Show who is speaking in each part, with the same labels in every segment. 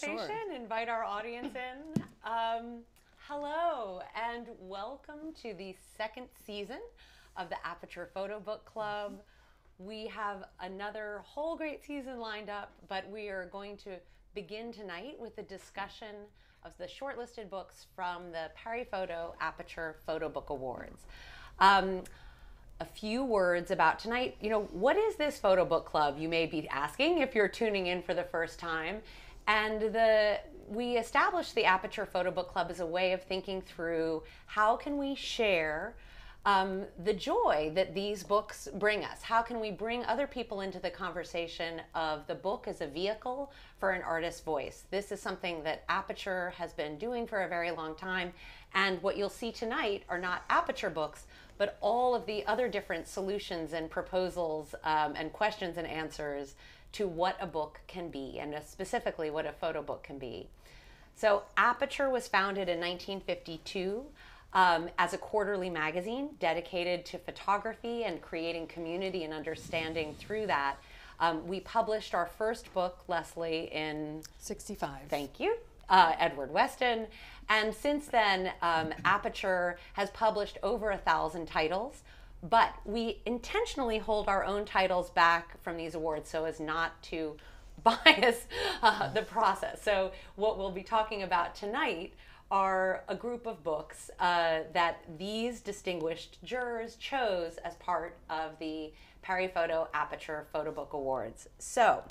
Speaker 1: conversation, sure. invite our audience in. Um, hello, and welcome to the second season of the Aperture Photo Book Club. We have another whole great season lined up, but we are going to begin tonight with a discussion of the shortlisted books from the Paris Photo Aperture Photo Book Awards. Um, a few words about tonight. You know, what is this photo book club? You may be asking if you're tuning in for the first time. And the we established the Aperture Photo Book Club as a way of thinking through how can we share um, the joy that these books bring us. How can we bring other people into the conversation of the book as a vehicle for an artist's voice? This is something that Aperture has been doing for a very long time. And what you'll see tonight are not Aperture books, but all of the other different solutions and proposals um, and questions and answers to what a book can be, and specifically what a photo book can be. So, Aperture was founded in 1952 um, as a quarterly magazine dedicated to photography and creating community and understanding through that. Um, we published our first book, Leslie, in
Speaker 2: 65.
Speaker 1: Thank you uh, Edward Weston. And since then, um, Aperture has published over a thousand titles, but we intentionally hold our own titles back from these awards so as not to bias uh, the process. So, what we'll be talking about tonight are a group of books uh, that these distinguished jurors chose as part of the Paris Photo Aperture Photo Book Awards. So,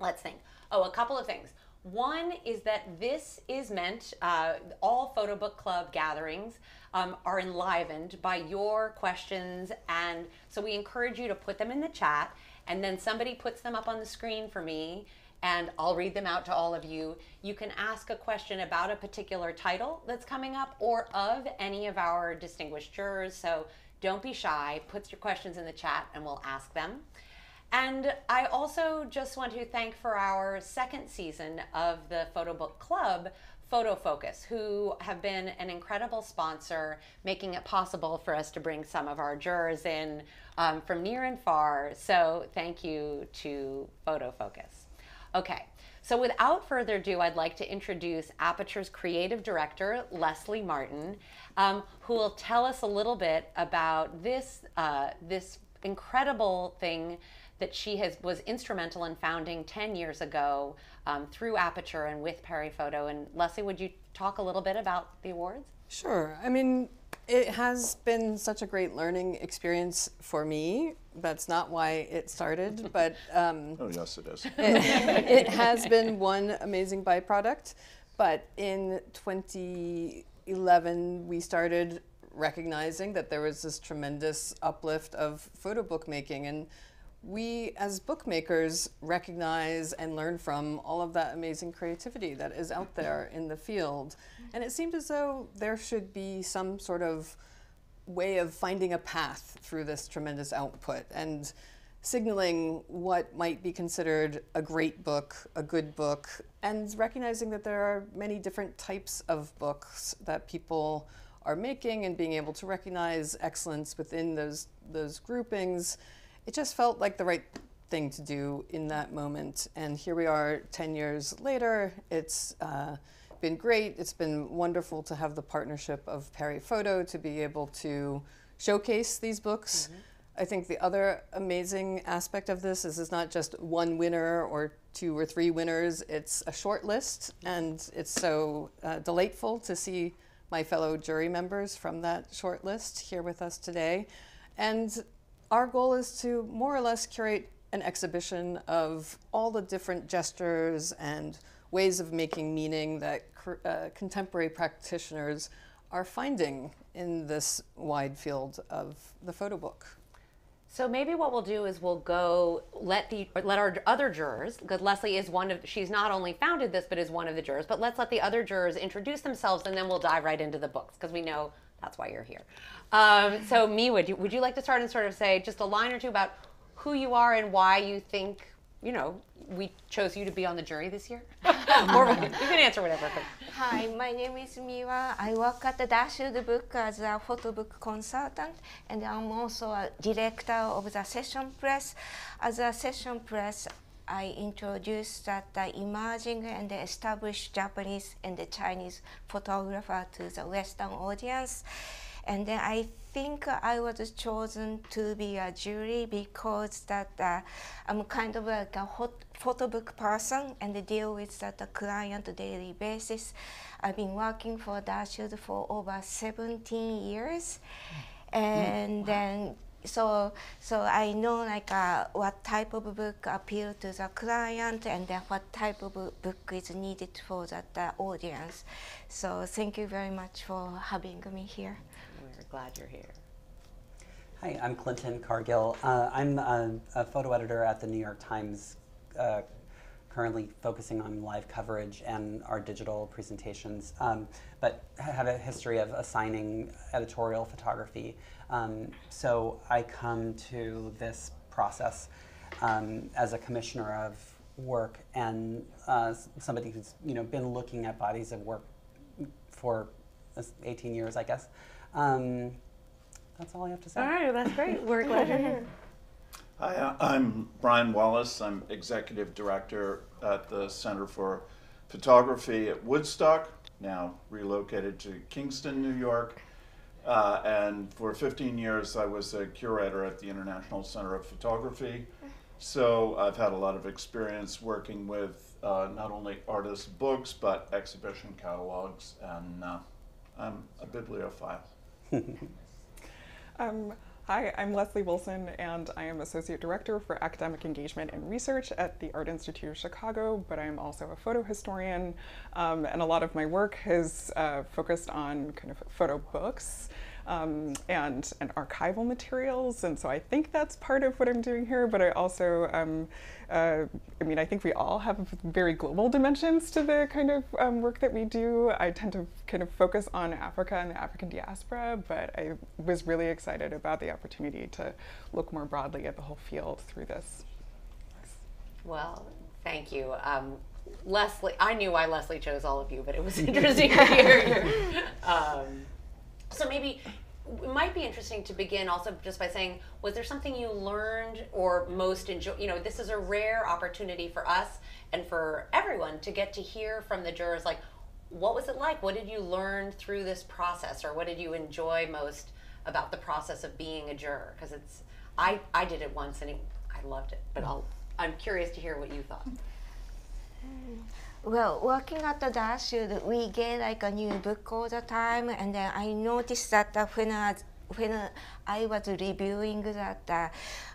Speaker 1: let's think. Oh, a couple of things. One is that this is meant, uh, all Photo Book Club gatherings um, are enlivened by your questions. And so we encourage you to put them in the chat, and then somebody puts them up on the screen for me, and I'll read them out to all of you. You can ask a question about a particular title that's coming up or of any of our distinguished jurors. So don't be shy, put your questions in the chat, and we'll ask them. And I also just want to thank for our second season of the Photo Book Club, Photo Focus, who have been an incredible sponsor, making it possible for us to bring some of our jurors in um, from near and far. So thank you to Photo Focus. Okay, so without further ado, I'd like to introduce Aperture's creative director, Lesley Martin, um, who will tell us a little bit about this, uh, this incredible thing that she has was instrumental in founding 10 years ago um, through Aperture and with Paris Photo. And Leslie, would you talk a little bit about the awards?
Speaker 2: Sure. I mean, it has been such a great learning experience for me. That's not why it started, but um,
Speaker 3: oh yes, it is.
Speaker 2: it, it has been one amazing byproduct. But in 2011, we started recognizing that there was this tremendous uplift of photo bookmaking and we as bookmakers recognize and learn from all of that amazing creativity that is out there in the field. And it seemed as though there should be some sort of way of finding a path through this tremendous output and signaling what might be considered a great book, a good book, and recognizing that there are many different types of books that people are making and being able to recognize excellence within those those groupings it just felt like the right thing to do in that moment. And here we are 10 years later. It's uh, been great. It's been wonderful to have the partnership of Paris Photo to be able to showcase these books. Mm-hmm. I think the other amazing aspect of this is it's not just one winner or two or three winners, it's a short list. And it's so uh, delightful to see my fellow jury members from that short list here with us today. And our goal is to more or less curate an exhibition of all the different gestures and ways of making meaning that uh, contemporary practitioners are finding in this wide field of the photo book.
Speaker 1: So maybe what we'll do is we'll go let the let our other jurors because Leslie is one of she's not only founded this but is one of the jurors but let's let the other jurors introduce themselves and then we'll dive right into the books because we know that's why you're here. Um, so, me, would you, would you like to start and sort of say just a line or two about who you are and why you think, you know, we chose you to be on the jury this year? or you can answer whatever.
Speaker 4: Hi, my name is Miwa. I work at the Dashwood Book as a photo book consultant, and I'm also a director of the Session Press. As a Session Press, I introduced that the emerging and the established Japanese and the Chinese photographer to the Western audience. And then I think I was chosen to be a jury because that uh, I'm kind of like a hot photo book person and deal with that the client daily basis. I've been working for Dashwood for over 17 years, and then so so I know like uh, what type of book appeal to the client and then what type of book is needed for that uh, audience. So thank you very much for having me here.
Speaker 1: We're glad you're here.
Speaker 3: Hi, I'm Clinton Cargill. Uh, I'm a, a, photo editor at the New York Times, uh, currently focusing on live coverage and our digital presentations, um, but have a history of assigning editorial photography. Um, so I come to this process um, as a commissioner of work and uh, somebody who's you know been looking at bodies of work for 18 years, I guess. Um, that's all I have to say.
Speaker 1: All right, that's great. We're glad you're here.
Speaker 5: Hi, uh, I'm Brian Wallis. I'm executive director at the Center for Photography at Woodstock, now relocated to Kingston, New York. Uh, and for 15 years, I was a curator at the International Center of Photography. So I've had a lot of experience working with uh, not only artists' books, but exhibition catalogs, and uh, I'm a bibliophile.
Speaker 6: um, hi, I'm Leslie Wilson, and I am Associate Director for Academic Engagement and Research at the Art Institute of Chicago, but I'm also a photo historian, um, and a lot of my work has uh, focused on kind of photo books um, and, and archival materials. And so I think that's part of what I'm doing here, but I also, um, uh, I mean, I think we all have very global dimensions to the kind of um, work that we do. I tend to kind of focus on Africa and the African diaspora, but I was really excited about the opportunity to look more broadly at the whole field through this.
Speaker 1: Well, thank you. Um, Leslie, I knew why Leslie chose all of you, but it was interesting to hear your, um, so maybe it might be interesting to begin also just by saying, was there something you learned or most enjoy? You know, this is a rare opportunity for us and for everyone to get to hear from the jurors, like, what was it like? What did you learn through this process, or what did you enjoy most about the process of being a juror? Because it's, I, I did it once and it, I loved it, but I'll, I'm curious to hear what you thought. Hmm.
Speaker 4: Well, working at the Dashwood, we get like a new book all the time, and then I noticed that uh, when I, when I was reviewing that uh,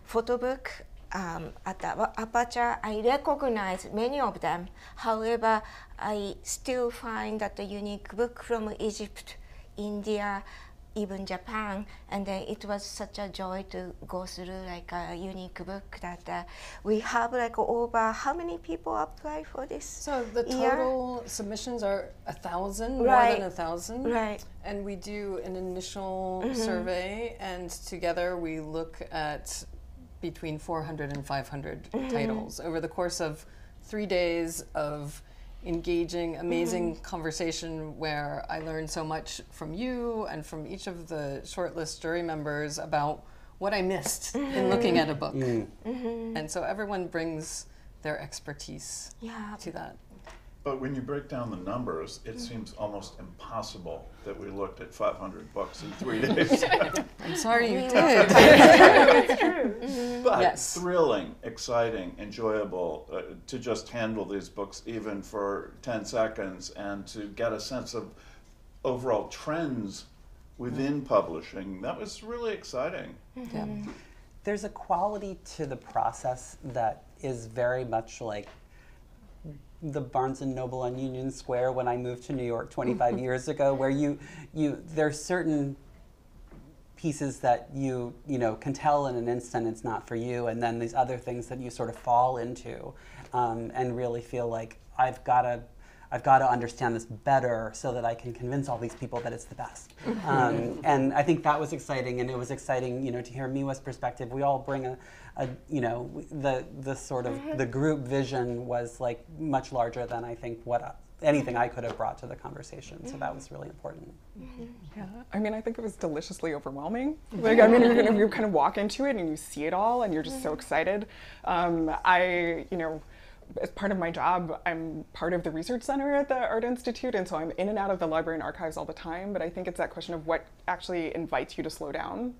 Speaker 4: photo book um, at the Aperture, I recognize many of them. However, I still find that the unique book from Egypt, India, even Japan, and then it was such a joy to go through like a unique book that uh, we have like over how many people apply for this?
Speaker 2: So the total year? submissions are a thousand,
Speaker 4: right.
Speaker 2: more than a thousand,
Speaker 4: right?
Speaker 2: And we do an initial mm-hmm. survey, and together we look at between 400 and 500 mm-hmm. titles over the course of three days of engaging, amazing mm-hmm. conversation where I learned so much from you and from each of the shortlist jury members about what I missed mm-hmm. in looking at a book. Mm-hmm. And so everyone brings their expertise
Speaker 4: yeah.
Speaker 2: to that.
Speaker 5: But when you break down the numbers, it seems almost impossible that we looked at 500 books in three days.
Speaker 2: I'm sorry you did.
Speaker 4: it's true. Mm-hmm.
Speaker 5: But yes. thrilling, exciting, enjoyable uh, to just handle these books even for 10 seconds and to get a sense of overall trends within mm-hmm. publishing. That was really exciting.
Speaker 3: Mm-hmm. Yeah. There's a quality to the process that is very much like the Barnes and Noble on Union Square when I moved to New York 25 years ago, where you you there's certain pieces that you you know can tell in an instant it's not for you, and then these other things that you sort of fall into, um, and really feel like I've got to I've got to understand this better so that I can convince all these people that it's the best. Um, and I think that was exciting, and it was exciting, you know, to hear Miwa's perspective. We all bring a, a you know, the the sort of mm-hmm. the group vision was like much larger than I think what anything I could have brought to the conversation. So that was really important.
Speaker 6: Yeah, I mean, I think it was deliciously overwhelming. Like, I mean, you're gonna you kind of walk into it and you see it all, and you're just so excited. Um, I, you know, as part of my job, I'm part of the research center at the Art Institute, and so I'm in and out of the library and archives all the time. But I think it's that question of what actually invites you to slow down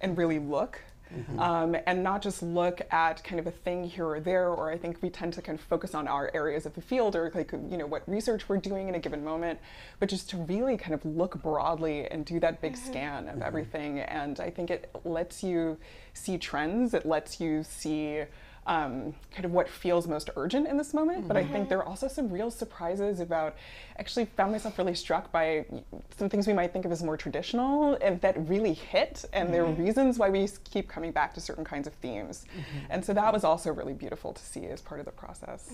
Speaker 6: and really look. Mm-hmm. Um, and not just look at kind of a thing here or there, or I think we tend to kind of focus on our areas of the field or like, you know, what research we're doing in a given moment, but just to really kind of look broadly and do that big mm-hmm. scan of mm-hmm. everything. And I think it lets you see trends, it lets you see um, kind of what feels most urgent in this moment. But I think there are also some real surprises about. Actually, found myself really struck by some things we might think of as more traditional and that really hit. And there are reasons why we keep coming back to certain kinds of themes. And so that was also really beautiful to see as part of the process.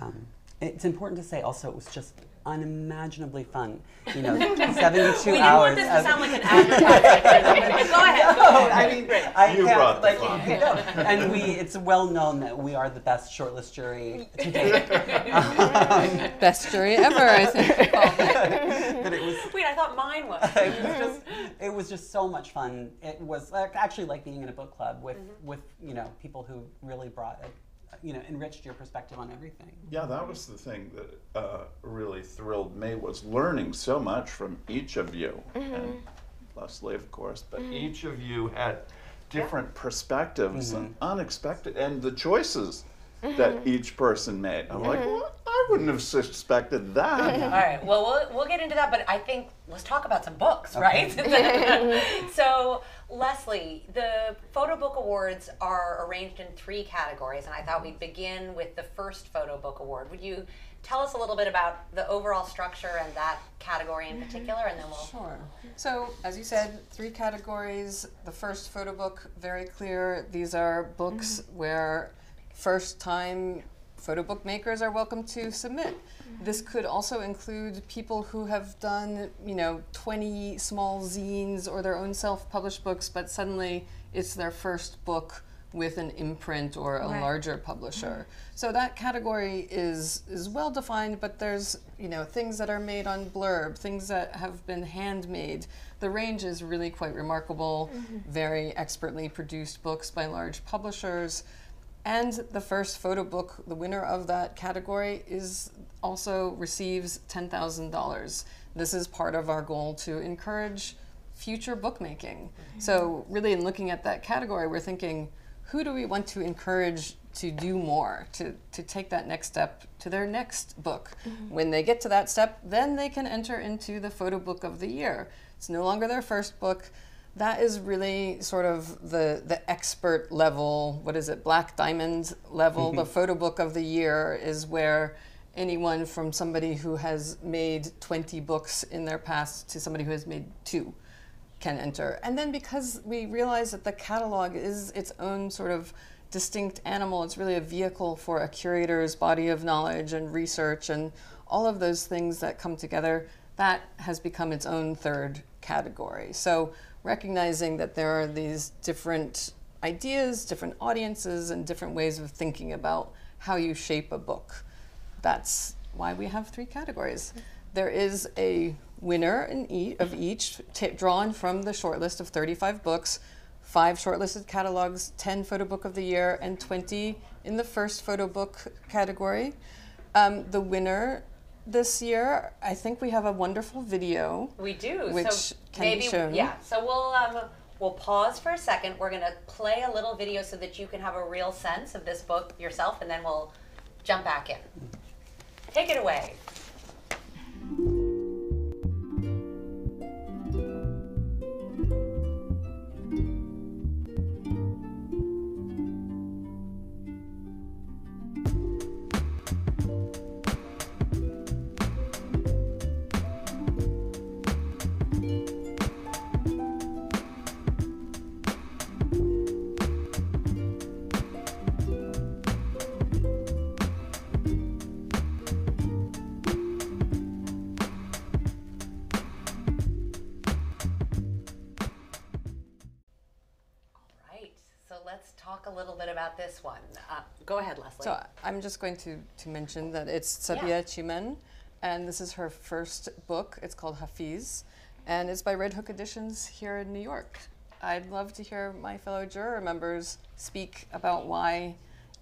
Speaker 3: Um, it's important to say also it was just unimaginably fun. You know, 72
Speaker 1: We didn't
Speaker 3: hours
Speaker 1: want this to
Speaker 3: of-
Speaker 1: sound like an advertisement. Go ahead.
Speaker 3: No, I mean, I
Speaker 5: You
Speaker 3: can't,
Speaker 5: brought the
Speaker 3: like,
Speaker 5: fun.
Speaker 3: you know, and we, it's well known that we are the best shortlist jury to date. Um,
Speaker 2: Best jury ever, I think.
Speaker 3: but it was,
Speaker 1: Wait, I thought mine was.
Speaker 3: it was just, it was just so much fun. It was like, actually like being in a book club with, with, you know, people who really brought, a, you know, enriched your perspective on everything.
Speaker 5: Yeah, that was the thing that uh, really thrilled me was learning so much from each of you, mm-hmm. and Leslie, of course. But mm-hmm. each of you had different perspectives and mm-hmm. unexpected, and the choices that each person made. I'm like, well, I wouldn't have suspected that.
Speaker 1: All right. Well, we'll we'll get into that, but I think let's talk about some books, right? so, Leslie, the Photo Book Awards are arranged in three categories, and I thought we'd begin with the first Photo Book Award. Would you tell us a little bit about the overall structure and that category in mm-hmm. particular, and then we'll.
Speaker 2: Sure. So, as you said, three categories. The first photo book, very clear. These are books mm-hmm. where first time photo book makers are welcome to submit. This could also include people who have done, you know, 20 small zines or their own self published books, but suddenly it's their first book with an imprint or a
Speaker 4: Right.
Speaker 2: larger publisher. So that category is is well defined, but there's you know things that are made on blurb, things that have been handmade. The range is really quite remarkable. Mm-hmm. Very expertly produced books by large publishers. And the first photo book, the winner of that category, is also receives ten thousand dollars. This is part of our goal to encourage future bookmaking. So really, in looking at that category, we're thinking, who do we want to encourage to do more, to, to take that next step to their next book? Mm-hmm. When they get to that step, then they can enter into the photo book of the year. It's no longer their first book. That is really sort of the, the expert level, what is it, black diamond level. The mm-hmm. photo book of the year is where anyone from somebody who has made 20 books in their past to somebody who has made two can enter. And then because we realize that the catalog is its own sort of distinct animal, it's really a vehicle for a curator's body of knowledge and research and all of those things that come together, that has become its own third category. So recognizing that there are these different ideas, different audiences, and different ways of thinking about how you shape a book that's why we have three categories. There is a winner in e- of each, drawn from the shortlist of 35 books, five shortlisted catalogs, 10 photo book of the year, and 20 in the first photo book category. Um, the winner this year, I think we have a wonderful video.
Speaker 1: We do.
Speaker 2: Which
Speaker 1: so
Speaker 2: can be shown.
Speaker 1: Yeah. So we'll um, we'll pause for a second. We're gonna play a little video so that you can have a real sense of this book yourself, and then we'll jump back in. Take it away. Little bit about this one. Uh, go ahead, Leslie.
Speaker 2: So I'm just going to, to mention that it's Sabiha
Speaker 1: Yeah.
Speaker 2: Çimen, and this is her first book. It's called Hafiz, and it's by Red Hook Editions here in New York. I'd love to hear my fellow juror members speak about why,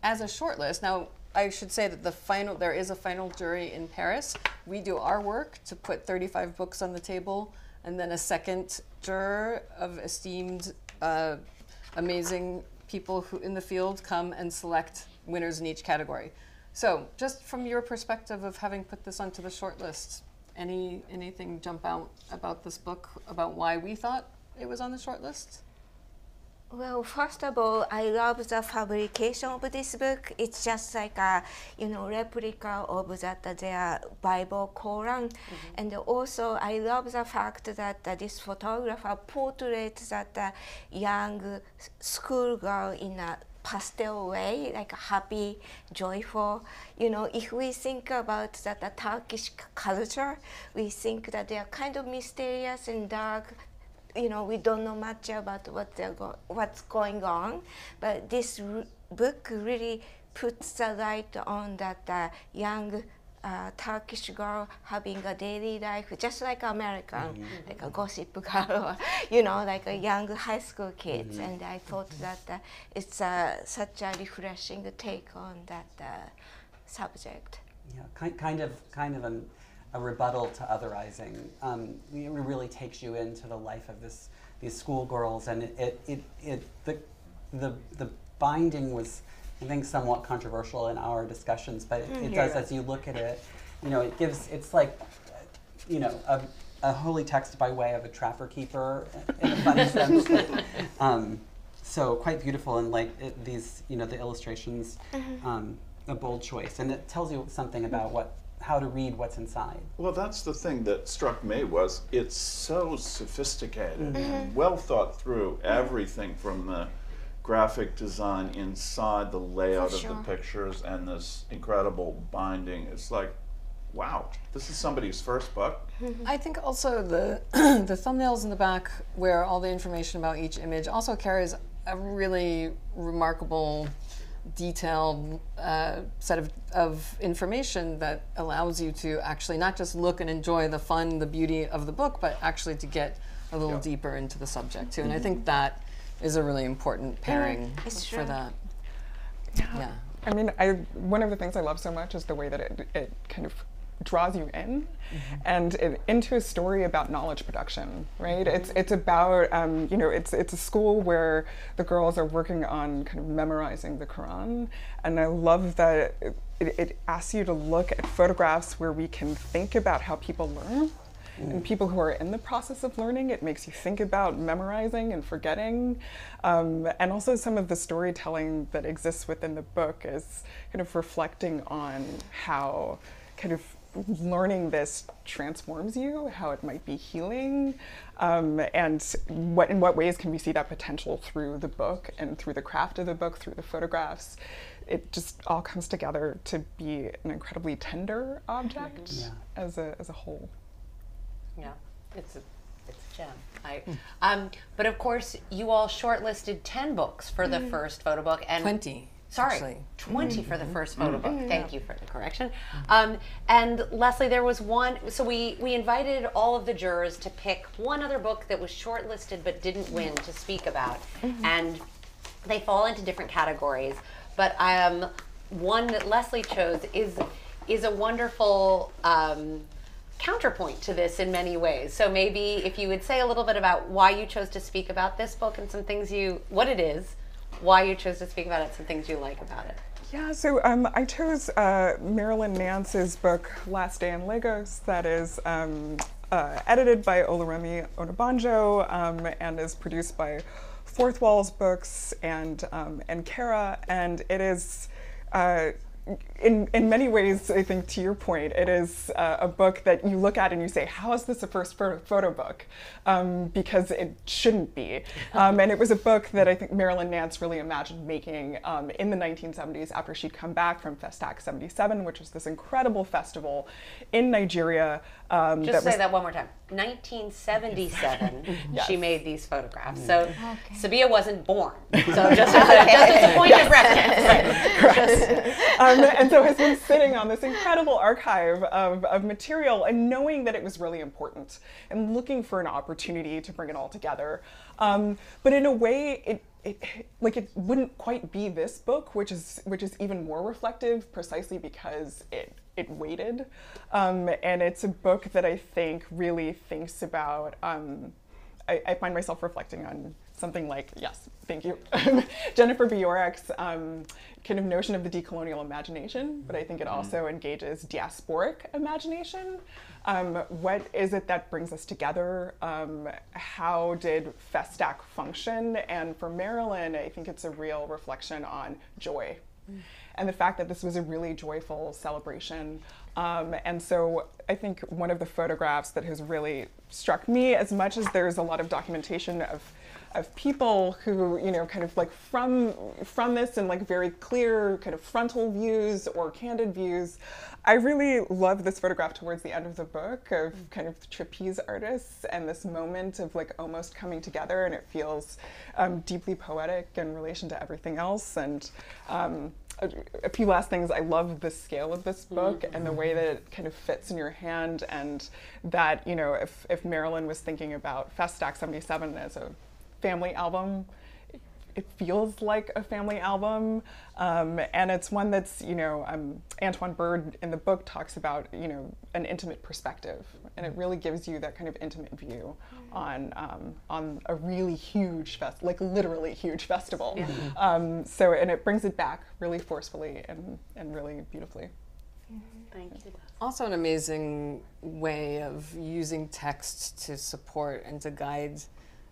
Speaker 2: as a shortlist. Now, I should say that the final there is a final jury in Paris. We do our work to put 35 books on the table, and then a second juror of esteemed, uh, amazing people who in the field come and select winners in each category. So, just from your perspective of having put this onto the short list, any anything jump out about this book about why we thought it was on the short list?
Speaker 4: Well, first of all, I love the fabrication of this book. It's just like a, you know, replica of that uh, their Bible Quran, and also I love the fact that uh, this photographer portrays that uh, young schoolgirl in a pastel way, like happy, joyful. You know, if we think about that the Turkish culture, we think that they are kind of mysterious and dark, you know, we don't know much about what they're go- what's going on. But this r- book really puts the light on that uh, young uh, Turkish girl having a daily life, just like American, like a gossip girl, or, you know, like a young high school kids. And I thought that uh, it's uh, such a refreshing take on that uh, subject.
Speaker 3: Yeah, kind, kind of, kind of an, a rebuttal to otherizing. Um, it really takes you into the life of this these schoolgirls, and it, it, it, it the, the the binding was, I think, somewhat controversial in our discussions, but it, it does as you look at it, you know, it gives it's like, you know, a, a holy text by way of a trapper keeper in a funny sense. um, so quite beautiful and like it, these, you know, the illustrations, um, a bold choice, and it tells you something about what how to read what's inside.
Speaker 5: Well, that's the thing that struck me was it's so sophisticated and mm-hmm. well thought through. Everything from the graphic design inside the layout of the pictures and this incredible binding. It's like, wow, this is somebody's first book. Mm-hmm.
Speaker 2: I think also the the thumbnails in the back, where all the information about each image, also carries a really remarkable, detailed uh, set of, of information that allows you to actually not just look and enjoy the fun, the beauty of the book, but actually to get a little
Speaker 5: Yeah.
Speaker 2: deeper into the subject too. And I think that is a really important pairing
Speaker 4: it's
Speaker 2: for
Speaker 4: true.
Speaker 2: that. Yeah.
Speaker 6: I mean, I one of the things I love so much is the way that it, it kind of draws you in and it, into a story about knowledge production right? It's it's about um, you know it's it's a school where the girls are working on kind of memorizing the quran. And i love that it, it, asks you to look at photographs where we can think about how people learn. And people who are in the process of learning, it makes you think about memorizing and forgetting. Um, and also, some of the storytelling that exists within the book is kind of reflecting on how kind of learning this transforms you, how it might be healing, um, and what in what ways can we see that potential through the book and through the craft of the book, through the photographs. It just all comes together to be an incredibly tender object
Speaker 3: Yeah.
Speaker 6: as a as a whole.
Speaker 1: Yeah, it's a it's a gem. I, um, but of course, you all shortlisted ten books for the first photo book and
Speaker 2: 20,
Speaker 1: Sorry,
Speaker 2: actually.
Speaker 1: 20 for the first photo book. Thank you for the correction. Um, and Leslie, there was one. So we we invited all of the jurors to pick one other book that was shortlisted but didn't win to speak about, and they fall into different categories. But um, one that Leslie chose is is a wonderful. Um, counterpoint to this in many ways. So maybe if you would say a little bit about why you chose to speak about this book and some things you what it is, why you chose to speak about it, some things you like about it.
Speaker 6: Yeah, so um, I chose uh, Marilyn Nance's book Last Day in Lagos, that is um, uh, edited by Oluremi Onabanjo um, and is produced by Fourthwall Books and um, and CARA, and it is. Uh, in, in many ways, I think to your point, it is uh, a book that you look at and you say, how is this a first pho- photo book? Um, because it shouldn't be. Um, and it was a book that I think Marilyn Nance really imagined making um, in the 1970s after she'd come back from Festac 77, which was this incredible festival in Nigeria. Um,
Speaker 1: Just
Speaker 6: that
Speaker 1: say
Speaker 6: was
Speaker 1: that one more time. 1977
Speaker 6: Yes.
Speaker 1: she made these photographs. So Sabiha wasn't born. So just as a, just as a point of reference. Right.
Speaker 6: um, and so has been sitting on this incredible archive of, of material and knowing that it was really important and looking for an opportunity to bring it all together. Um, but in a way, it, it like it wouldn't quite be this book, which is which is even more reflective, precisely because it it waited, um, and it's a book that I think really thinks about. Um, I, I find myself reflecting on something like, yes, thank you, Jennifer Bajorek's um, kind of notion of the decolonial imagination, but I think it also engages diasporic imagination. Um, what is it that brings us together? Um, how did Festac function? And for Marilyn, I think it's a real reflection on joy and the fact that this was a really joyful celebration. Um, and so I think one of the photographs that has really struck me, as much as there's a lot of documentation of of people who you know kind of like from from this and like very clear kind of frontal views or candid views i really love this photograph towards the end of the book of kind of trapeze artists and this moment of like almost coming together and it feels um, deeply poetic in relation to everything else and um, a, a few last things. I love the scale of this book and the way that it kind of fits in your hand, and that you know, if if Marilyn was thinking about Festac '77 as a family album, it, it feels like a family album, um, and it's one that's you know, um, Antawan Byrd in the book talks about you know an intimate perspective, and it really gives you that kind of intimate view on um, on a really huge fest, like literally huge festival. Um, so and it brings it back really forcefully and and really beautifully.
Speaker 1: Thank you.
Speaker 2: Also, an amazing way of using text to support and to guide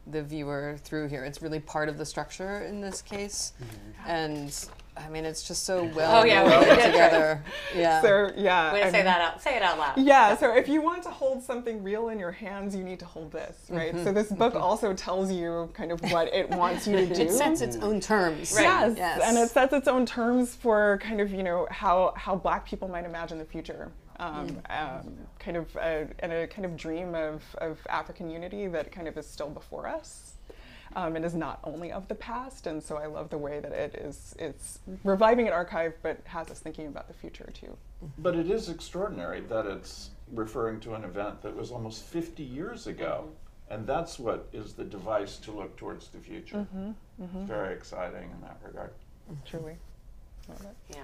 Speaker 2: the viewer through here. It's really part of the structure in this case, mm-hmm. and I mean, it's just so oh, well
Speaker 1: Oh, yeah,
Speaker 2: woven together. Yeah.
Speaker 6: So yeah,
Speaker 1: Way to
Speaker 6: I
Speaker 1: say
Speaker 6: mean-
Speaker 1: that out. Say it out loud.
Speaker 6: Yeah, so if you want to hold something real in your hands, you need to hold this, right? Mm-hmm. So this book mm-hmm. also tells you kind of what it wants you to do.
Speaker 2: it sets its own terms.
Speaker 6: Yes,
Speaker 2: Yes.
Speaker 6: and it sets its own terms for kind of you know how how Black people might imagine the future, um, um, kind of a, and a kind of dream of of African unity that kind of is still before us. Um, and is not only of the past, and so I love the way that it is. It's reviving an archive, but has us thinking about the future too.
Speaker 5: But it is extraordinary that it's referring to an event that was almost 50 years ago. And that's what is the device to look towards the future. It's very exciting in that regard.
Speaker 6: Truly, love it.
Speaker 1: Yeah.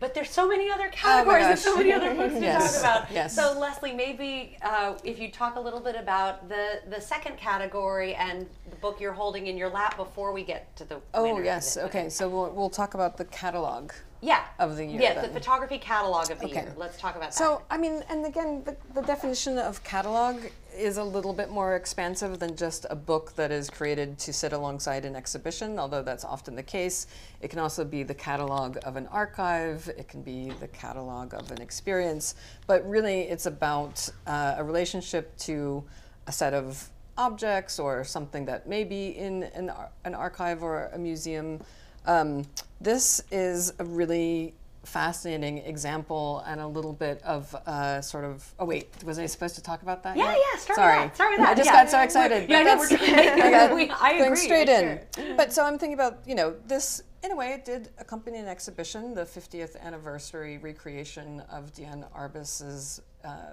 Speaker 1: But there's so many other categories and so many other books to
Speaker 2: Yes,
Speaker 1: talk about.
Speaker 2: yes.
Speaker 1: So Leslie, maybe uh, if you talk a little bit about the the second category and the book you're holding in your lap before we get to the
Speaker 2: Oh yes. Okay. So we'll we'll talk about the catalog.
Speaker 1: Yeah.
Speaker 2: Of the year,
Speaker 1: Yeah, the photography catalog of the
Speaker 2: Okay.
Speaker 1: year. Let's talk about that.
Speaker 2: So, I mean, and again, the, the definition of catalog is a little bit more expansive than just a book that is created to sit alongside an exhibition, although that's often the case. It can also be the catalog of an archive, it can be the catalog of an experience, but really it's about uh, a relationship to a set of objects or something that may be in an, ar- an archive or a museum. Um, this is a really fascinating example and a little bit of uh, sort of. Oh wait, was I supposed to talk about that?
Speaker 1: Yeah,
Speaker 2: yet?
Speaker 1: yeah, start with
Speaker 2: Sorry,
Speaker 1: that, start with
Speaker 2: I just
Speaker 1: yeah.
Speaker 2: got so excited.
Speaker 1: Yeah,
Speaker 2: but
Speaker 1: no, we're
Speaker 2: I got
Speaker 1: we- I
Speaker 2: going
Speaker 1: agree,
Speaker 2: straight in. But so I'm thinking about you know this. In a way, it did accompany an exhibition, the 50th anniversary recreation of Diane Arbus's uh,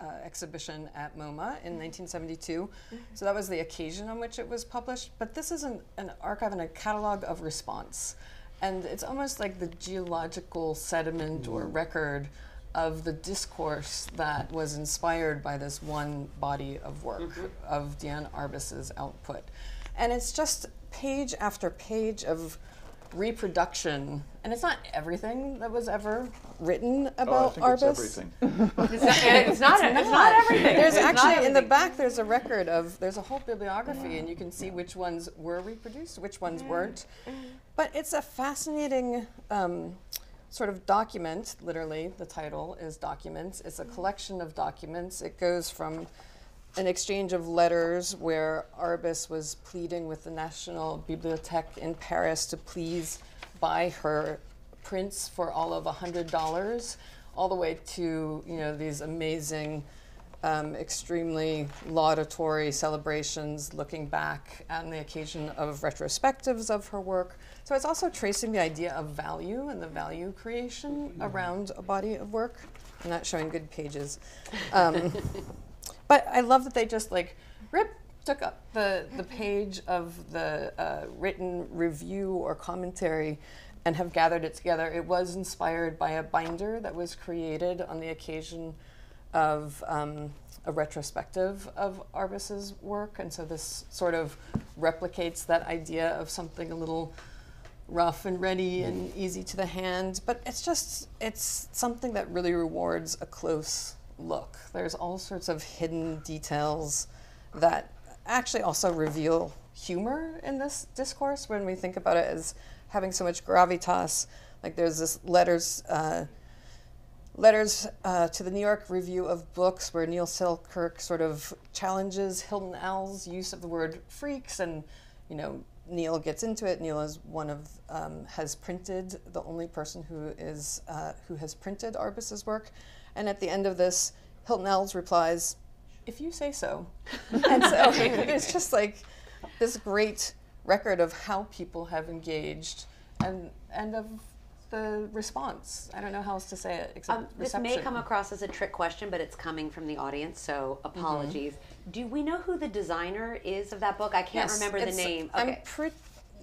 Speaker 2: uh, exhibition at MoMA in mm-hmm. 1972. Mm-hmm. So that was the occasion on which it was published. But this is an, an archive and a catalog of response. And it's almost like the geological sediment or mm-hmm. record of the discourse that was inspired by this one body of work of Diane Arbus's output. And it's just page after page of reproduction. And it's not everything that was ever written
Speaker 5: Oh, I
Speaker 2: about
Speaker 5: think
Speaker 2: Arbus.
Speaker 5: it's everything.
Speaker 1: It's not, it's not, it's not everything.
Speaker 2: There's
Speaker 1: It's
Speaker 2: actually in the back. There's a record of. There's a whole bibliography, and you can see which ones were reproduced, which ones weren't. But it's a fascinating um, sort of document. Literally, the title is documents. It's a collection of documents. It goes from an exchange of letters where Arbus was pleading with the National Bibliothèque in Paris to please buy her prints for all of $100, all the way to, you know, these amazing um, extremely laudatory celebrations looking back on the occasion of retrospectives of her work. So it's also tracing the idea of value and the value creation around a body of work. I'm not showing good pages. Um, but I love that they just like rip took up the, the page of the uh, written review or commentary and have gathered it together. It was inspired by a binder that was created on the occasion of um, a retrospective of Arbus's work, and so this sort of replicates that idea of something a little rough and ready and easy to the hand. But it's just it's something that really rewards a close look. There's all sorts of hidden details that actually also reveal humor in this discourse when we think about it as having so much gravitas. Like there's this letters. Uh, letters uh, to the New York Review of Books, where Neil Selkirk sort of challenges Hilton Als' use of the word freaks, and you know Neil gets into it. Neil is one of um, has printed the only person who is uh, who has printed Arbus's work, and at the end of this, Hilton Als replies, "If you say so," and so it's just like this great record of how people have engaged and and of the response. I don't know how else to say it except
Speaker 1: Um, this
Speaker 2: reception.
Speaker 1: may come across as a trick question, but it's coming from the audience, so apologies. Do we know who the designer is of that book? I can't
Speaker 2: Yes,
Speaker 1: remember the name.
Speaker 2: I'm
Speaker 1: Okay.
Speaker 2: pretty.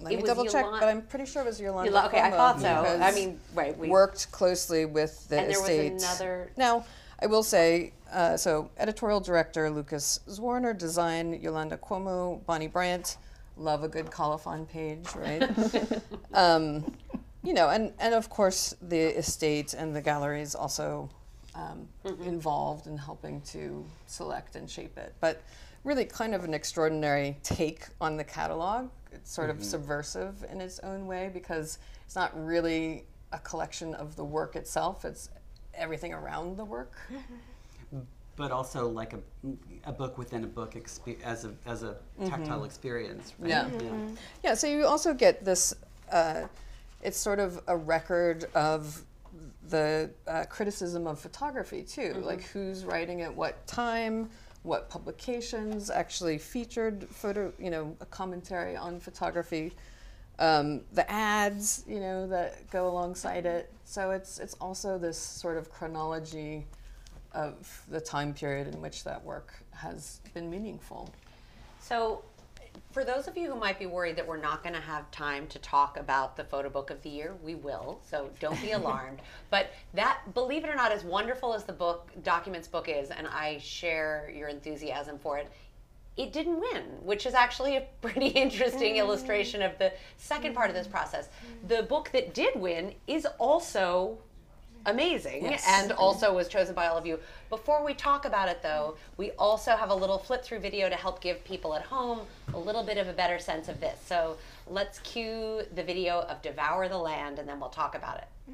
Speaker 2: Let
Speaker 1: It
Speaker 2: me double check,
Speaker 1: Yolan-
Speaker 2: but I'm pretty sure it was Yolanda.
Speaker 1: Yola- okay, I
Speaker 2: Cuomo
Speaker 1: thought so. I mean, right, we-
Speaker 2: worked closely with the
Speaker 1: And there was
Speaker 2: estate.
Speaker 1: another-
Speaker 2: Now, I will say, uh, so editorial director Lucas Zwirner, design Yolanda Cuomo, Bonnie Brandt. Love a good colophon page, right? um, you know, and, and of course the estate and the galleries also um, involved in helping to select and shape it. But really, kind of an extraordinary take on the catalog. It's sort of subversive in its own way because it's not really a collection of the work itself. It's everything around the work.
Speaker 3: but also like a, a book within a book expe- as a as a tactile experience. Right?
Speaker 2: Yeah. Yeah, so you also get this, uh, it's sort of a record of the uh, criticism of photography too, like who's writing at what time, what publications actually featured photo, you know, a commentary on photography, um, the ads, you know, that go alongside it. So it's it's also this sort of chronology of the time period in which that work has been meaningful.
Speaker 1: So, for those of you who might be worried that we're not going to have time to talk about the photo book of the year, we will. So don't be alarmed. But that, believe it or not, as wonderful as the book documents book is, and I share your enthusiasm for it. It didn't win, which is actually a pretty interesting illustration of the second part of this mm. process. The book that did win is also amazing
Speaker 2: Yes.
Speaker 1: and mm-hmm. also was chosen by all of you. Before we talk about it though, we also have a little flip through video to help give people at home a little bit of a better sense of this. So let's cue the video of Devour the Land and then we'll talk about it. So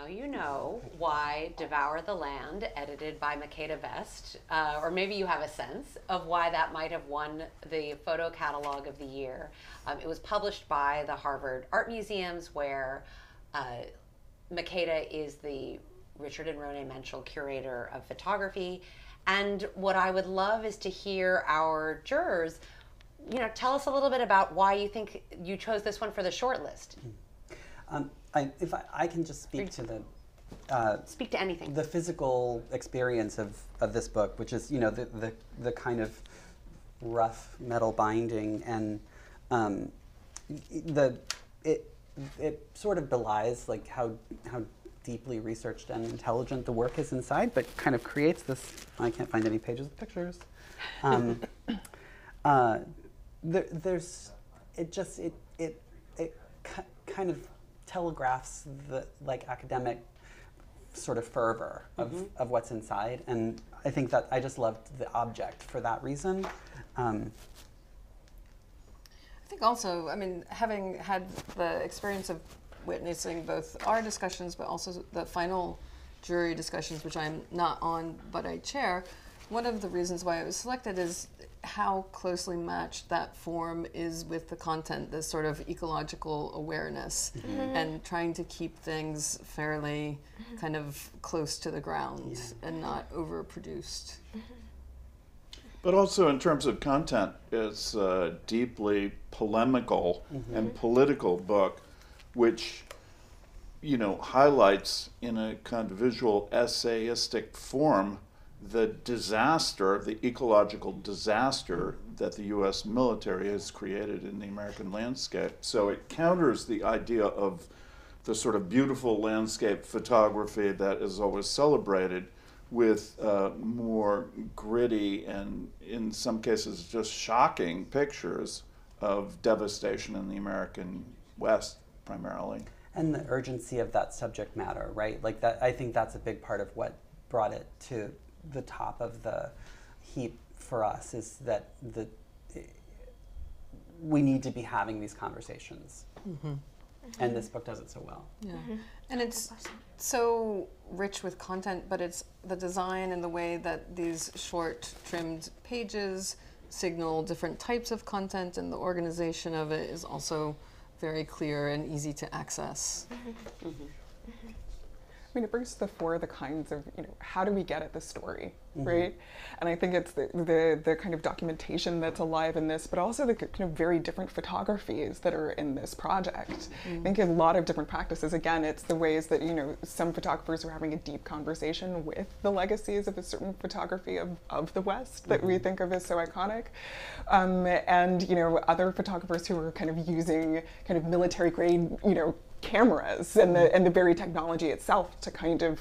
Speaker 1: now you know why Devour the Land, edited by Makeda Best, uh, or maybe you have a sense of why that might have won the photo catalog of the year. Um, it was published by the Harvard Art Museums, where uh, Makeda is the Richard and Ronay Menschel curator of photography. And what I would love is to hear our jurors, you know, tell us a little bit about why you think you chose this one for the short list.
Speaker 3: Um, I, if I, I can just speak to the uh,
Speaker 1: Speak to anything.
Speaker 3: the physical experience of, of this book, which is you know the, the, the kind of rough metal binding and um, the it it sort of belies like how how deeply researched and intelligent the work is inside, but kind of creates this. I can't find any pages with pictures. Um, uh, there, there's it just it it it kind of telegraphs the like academic sort of fervor of, of what's inside. And i think that i just loved the object for that reason. Um,
Speaker 2: I think also, I mean, having had the experience of witnessing both our discussions, but also the final jury discussions, which I'm not on, but I chair, one of the reasons why it was selected is how closely matched that form is with the content, this sort of ecological awareness, mm-hmm. and trying to keep things fairly kind of close to the ground and not overproduced. Mm-hmm.
Speaker 5: But also in terms of content, it's a deeply polemical mm-hmm. and political book, which, you know, highlights in a kind of visual essayistic form the disaster, the ecological disaster that the U.S. military has created in the American landscape. So it counters the idea of the sort of beautiful landscape photography that is always celebrated with uh, more gritty and, in some cases, just shocking pictures of devastation in the American West, primarily.
Speaker 3: and the urgency of that subject matter right like that i think that's a big part of what brought it to the top of the heap for us is that the we need to be having these conversations. Mm-hmm. And this book does it so well.
Speaker 2: Yeah. And it's so rich with content, but it's the design and the way that these short, trimmed pages signal different types of content, and the organization of it is also very clear and easy to access. Mm-hmm.
Speaker 6: I mean, it brings to the fore the kinds of, you know, how do we get at the story, mm-hmm. right? And I think it's the, the, the kind of documentation that's alive in this, but also the kind of very different photographies that are in this project. I mm-hmm. think a lot of different practices. Again, it's the ways that, you know, some photographers are having a deep conversation with the legacies of a certain photography of, of the West that we mm-hmm. think of as so iconic. Um, and, you know, other photographers who are kind of using kind of military grade, you know, cameras and the and the very technology itself to kind of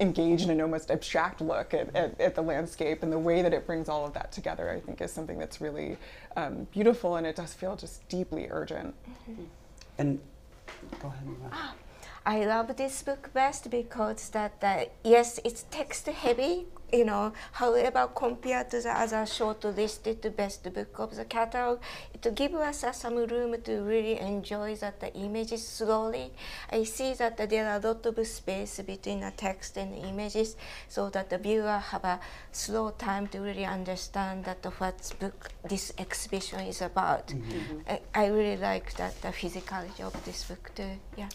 Speaker 6: engage in an almost abstract look at, at, at the landscape and the way that it brings all of that together I think is something that's really um, beautiful and it does feel just deeply urgent.
Speaker 3: and go ahead Miwa.
Speaker 4: I love this book best because that uh, yes, it's text heavy, you know. However, compared to the other shortlisted best book of the catalog, it gives us uh, some room to really enjoy that the images slowly. I see that there are a lot of space between the text and the images, so that the viewer have a slow time to really understand that what book this exhibition is about. I, I really like that the physicality of this book too. Yeah.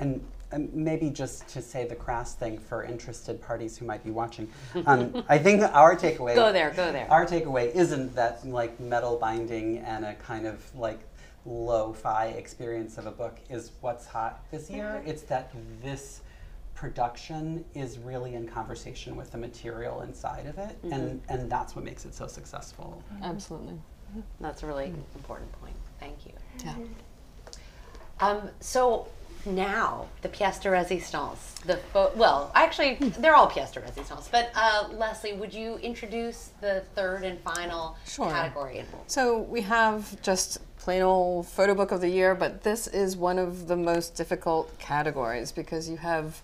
Speaker 3: And um, maybe just to say the crass thing for interested parties who might be watching, um, I think our takeaway.
Speaker 1: Go there, go there.
Speaker 3: Our takeaway isn't that like metal binding and a kind of like lo-fi experience of a book is what's hot this year. It's that this production is really in conversation with the material inside of it, and and that's what makes it so successful.
Speaker 2: Absolutely.
Speaker 1: That's a really important point. Thank you.
Speaker 2: Yeah.
Speaker 1: Um, so now the pièce de résistance. The fo- well, actually, they're all pièce de résistance. But uh, Leslie, would you introduce the third and final
Speaker 2: Sure.
Speaker 1: category?
Speaker 2: So we have just plain old photo book of the year, but this is one of the most difficult categories because you have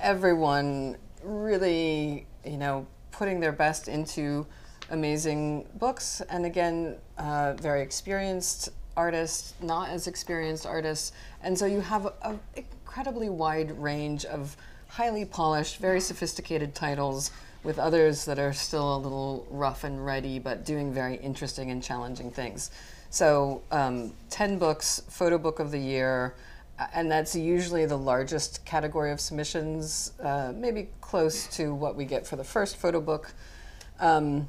Speaker 2: everyone really, you know, putting their best into amazing books, and again, uh, very experienced artists, not as experienced artists, and so you have an incredibly wide range of highly polished, very sophisticated titles with others that are still a little rough and ready, but doing very interesting and challenging things. So, um, 10 books, photo book of the year, and that's usually the largest category of submissions, uh, maybe close to what we get for the first photo book. Um,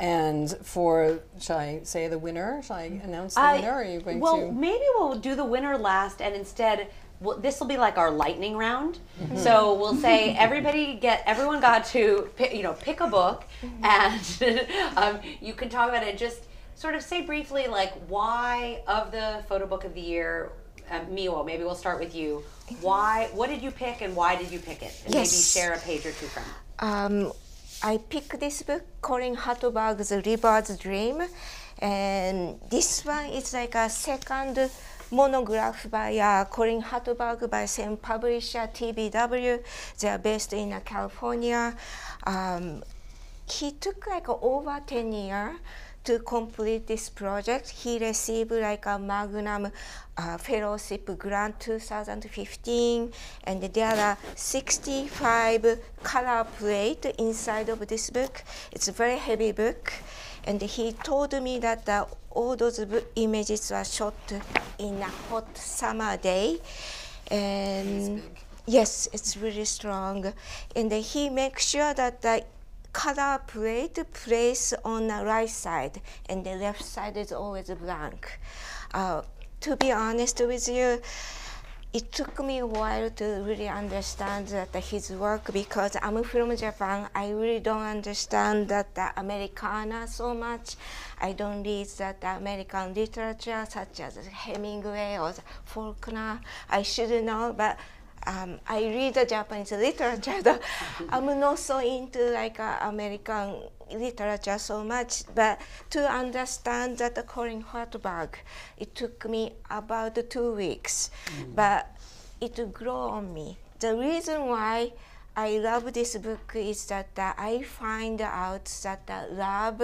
Speaker 2: and for, shall I say the winner? Shall I announce the
Speaker 1: I-
Speaker 2: winner? Or are you going
Speaker 1: well,
Speaker 2: to?
Speaker 1: maybe we'll do the winner last, and instead well, this will be like our lightning round. So we'll say everybody get everyone got to pick, you know pick a book, and um, you can talk about it. Just sort of say briefly like why of the photo book of the year. Um, Miwa, maybe we'll start with you. Why? What did you pick, and why did you pick it? And maybe share a page or two from it.
Speaker 4: um, I picked this book, Curran Hatleberg's River's Dream, and this one is like a second monograph by uh, Curran Hatleberg by same publisher TBW. They are based in uh, California. Um, he took like over 10 years to complete this project. He received like a Magnum uh, Fellowship Grant 2015, and there are 65 color plate inside of this book. It's a very heavy book, and he told me that uh, all those images were shot in a hot summer day, and yes, it's really strong, and he makes sure that the color plate placed on the right side and the left side is always blank. Uh, to be honest with you, it took me a while to really understand that his work because I'm from Japan. I really don't understand that the Americana so much. I don't read that American literature such as Hemingway or Faulkner. I should know, but um, I read the Japanese literature. though I'm not so into like uh, American literature so much, but to understand that the Curran Hatleberg, it took me about two weeks, but it grew on me. The reason why I love this book is that uh, I find out that uh, love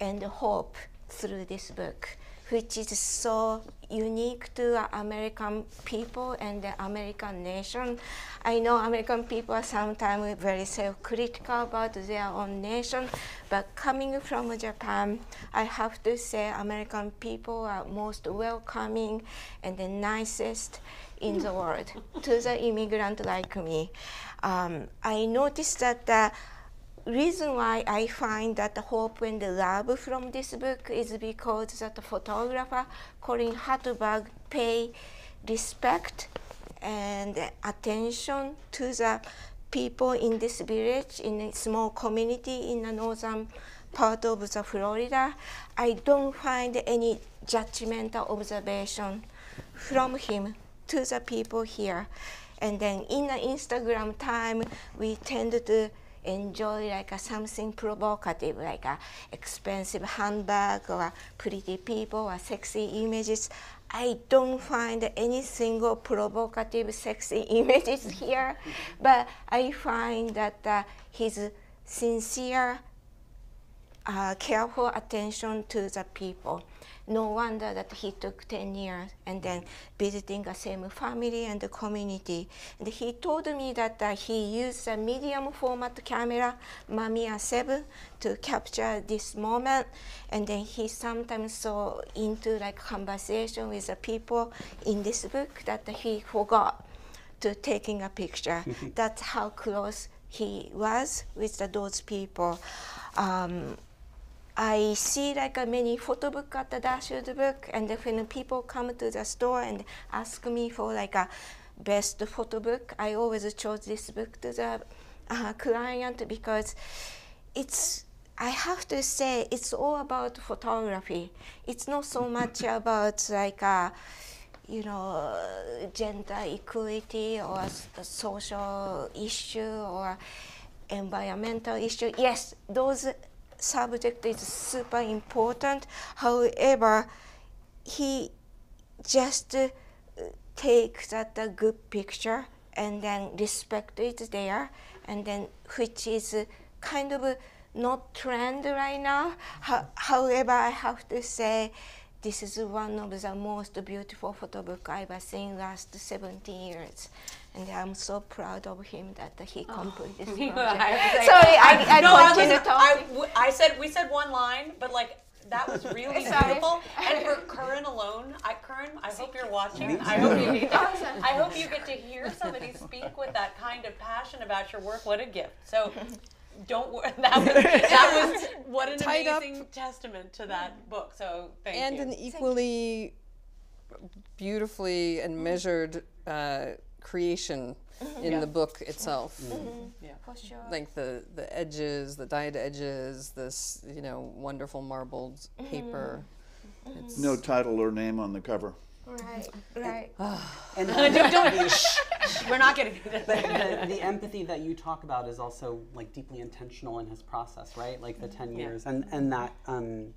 Speaker 4: and hope through this book, which is so unique to uh, American people and the American nation. I know American people are sometimes very self-critical about their own nation, but coming from Japan, I have to say American people are most welcoming and the nicest in the world to the immigrant like me. Um, I noticed that the reason why I find that the hope and the love from this book is because that the photographer Curran Hatleberg pay respect and attention to the people in this village in a small community in the northern part of the Florida. I don't find any judgmental observation from him to the people here. And then in the Instagram time, we tend to enjoy like a something provocative, like a expensive handbag or pretty people or sexy images. I don't find any single provocative, sexy images here, but I find that uh, his sincere uh, careful attention to the people. No wonder that he took 10 years and then visiting the same family and the community. And he told me that uh, he used a medium format camera, Mamiya 7, to capture this moment. And then he sometimes so into like conversation with the people in this book that he forgot to taking a picture. That's how close he was with the, those people. Um, I see like a many photo book at the Dashwood book, and when people come to the store and ask me for like a best photo book, I always chose this book to the uh, client because it's. I have to say it's all about photography. It's not so much about like a, you know, gender equality or social issue or environmental issue. Yes, those subject is super important. However, he just uh, that a good picture and then respect it there, and then which is uh, kind of uh, not trend right now. Ho- however, I have to say. This is one of the most beautiful photo book I've seen last 17 years, and I'm so proud of him that he completed this project.
Speaker 1: I have to say-
Speaker 4: Sorry, I, I
Speaker 7: no, I,
Speaker 4: continue
Speaker 7: I,
Speaker 4: talking.
Speaker 7: w- I said we said one line, but like that was really
Speaker 4: Sorry.
Speaker 7: beautiful. And for Curran alone, I Curran, I hope you're watching. I hope you get, I hope you get to hear somebody speak with that kind of passion about your work. What a gift! So. Don't worry. That was, that was what an
Speaker 2: Tied up.
Speaker 7: amazing testament to that book. So thank
Speaker 2: and
Speaker 7: you.
Speaker 2: an equally beautifully and measured uh, creation mm-hmm. in the book itself. Mm-hmm. Mm-hmm.
Speaker 4: For sure.
Speaker 2: Like the, the edges, the dyed edges, this, you know, wonderful marbled paper. It's-
Speaker 5: No title or name on the cover.
Speaker 4: Right, right.
Speaker 3: And
Speaker 7: don't, don't, shh, shh, we're not going to do
Speaker 3: but the, the empathy that you talk about is also like deeply intentional in his process, right? Like the ten years, and and that um,